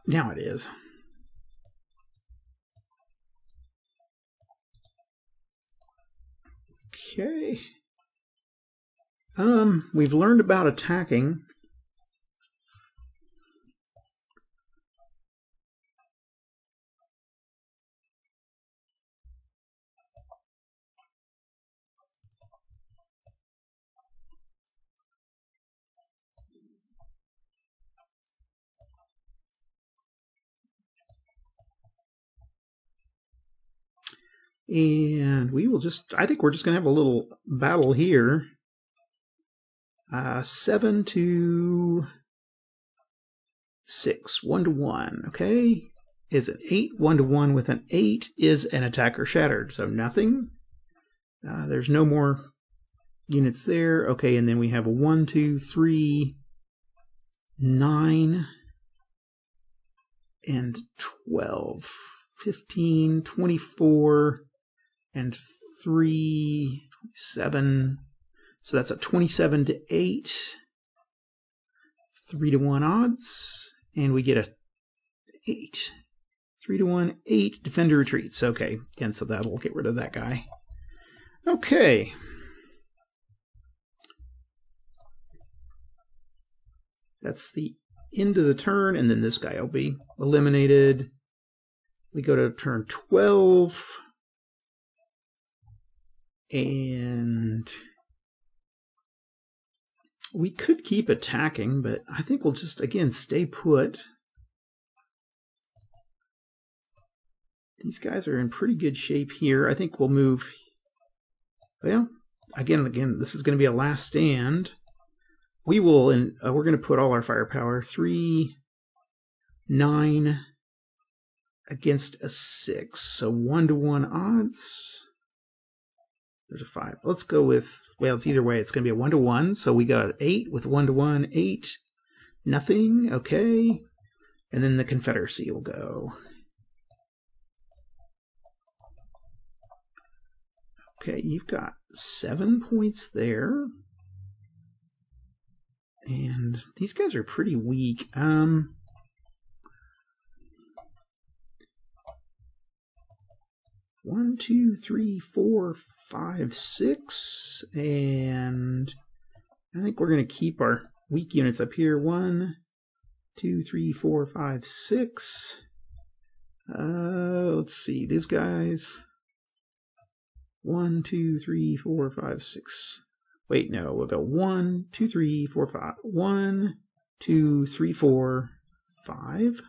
Now it is. Okay. Um, we've learned about attacking. And we will just, I think we're just going to have a little battle here. Uh, 7 to 6. 1 to 1. Okay. Is an 8. 1 to 1 with an 8 is an attacker shattered. So nothing. Uh, there's no more units there. Okay, and then we have a 1, 2, 3, 9, and 12. 15, 24, and 3, 27. So that's a 27 to 8. 3 to 1 odds. And we get a 8. 3 to 1, 8. Defender retreats. Okay, and so that'll get rid of that guy. Okay. That's the end of the turn, and then this guy will be eliminated. We go to turn 12. And we could keep attacking, but I think we'll just, again, stay put. These guys are in pretty good shape here. I think we'll move. Well, again, again, this is going to be a last stand we will, and uh, we're going to put all our firepower three, nine against a six. So one to one odds. There's a five. Let's go with, well, it's either way. It's going to be a one to one. So we got eight with one to one, eight, nothing. Okay. And then the Confederacy will go. Okay, you've got seven points there. And these guys are pretty weak. Um, one, two, three, four, five, six, and I think we're going to keep our weak units up here. One, two, three, four, five, six. Uh, let's see, these guys. One, two, three, four, five, six. Wait, no, we'll go one, two, three, four, five. One, two, three, four, five.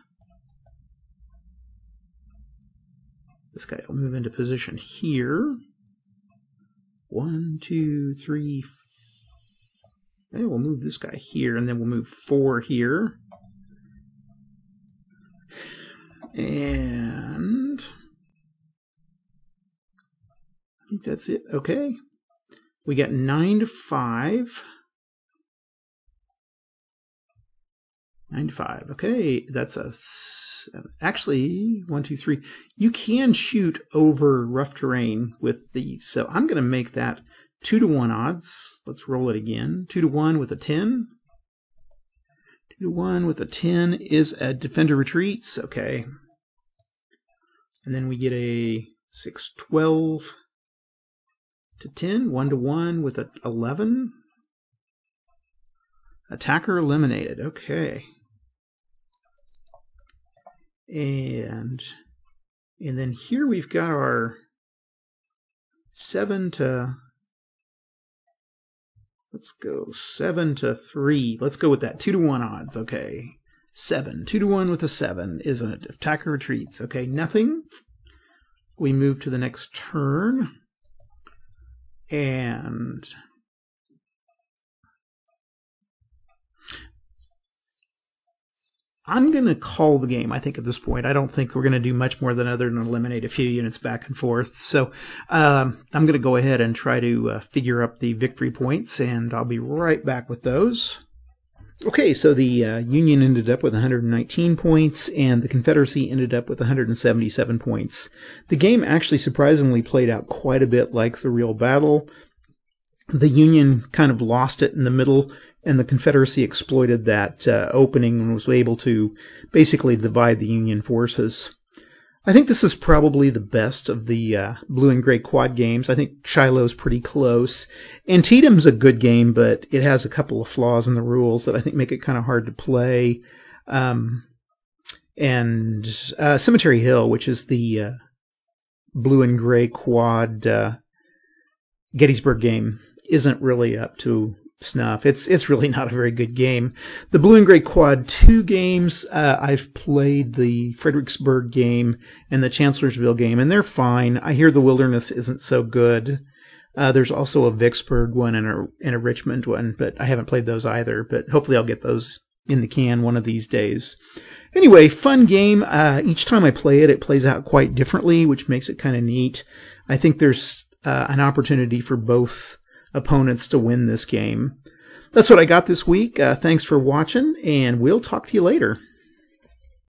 This guy will move into position here. One, two, three. Then we'll move this guy here, and then we'll move four here. And I think that's it. Okay. We got 9 to 5. 9 to 5. Okay, that's a seven. Actually, one, two, three. You can shoot over rough terrain with these. So I'm going to make that 2 to 1 odds. Let's roll it again. 2 to 1 with a 10. 2 to 1 with a 10 is a defender retreats. Okay. And then we get a 6, 12 to 10, 1 to 1 with a 11. Attacker eliminated. Okay. And and then here we've got our 7 to Let's go 7 to 3. Let's go with that. 2 to 1 odds. Okay. 7. 2 to 1 with a 7 is an attacker retreats. Okay, nothing. We move to the next turn and I'm going to call the game, I think, at this point. I don't think we're going to do much more than other than eliminate a few units back and forth. So um, I'm going to go ahead and try to uh, figure up the victory points, and I'll be right back with those. Okay, so the uh, Union ended up with 119 points, and the Confederacy ended up with 177 points. The game actually surprisingly played out quite a bit like the real battle. The Union kind of lost it in the middle, and the Confederacy exploited that uh, opening and was able to basically divide the Union forces. I think this is probably the best of the uh, blue and gray quad games. I think Shiloh's pretty close. Antietam's a good game, but it has a couple of flaws in the rules that I think make it kind of hard to play. Um, and uh, Cemetery Hill, which is the uh, blue and gray quad uh, Gettysburg game, isn't really up to snuff. It's it's really not a very good game. The Blue and Gray Quad two games, uh, I've played the Fredericksburg game and the Chancellorsville game, and they're fine. I hear the Wilderness isn't so good. Uh, there's also a Vicksburg one and a, and a Richmond one, but I haven't played those either. But hopefully I'll get those in the can one of these days. Anyway, fun game. Uh, each time I play it, it plays out quite differently, which makes it kind of neat. I think there's uh, an opportunity for both opponents to win this game. That's what I got this week. Uh, thanks for watching, and we'll talk to you later.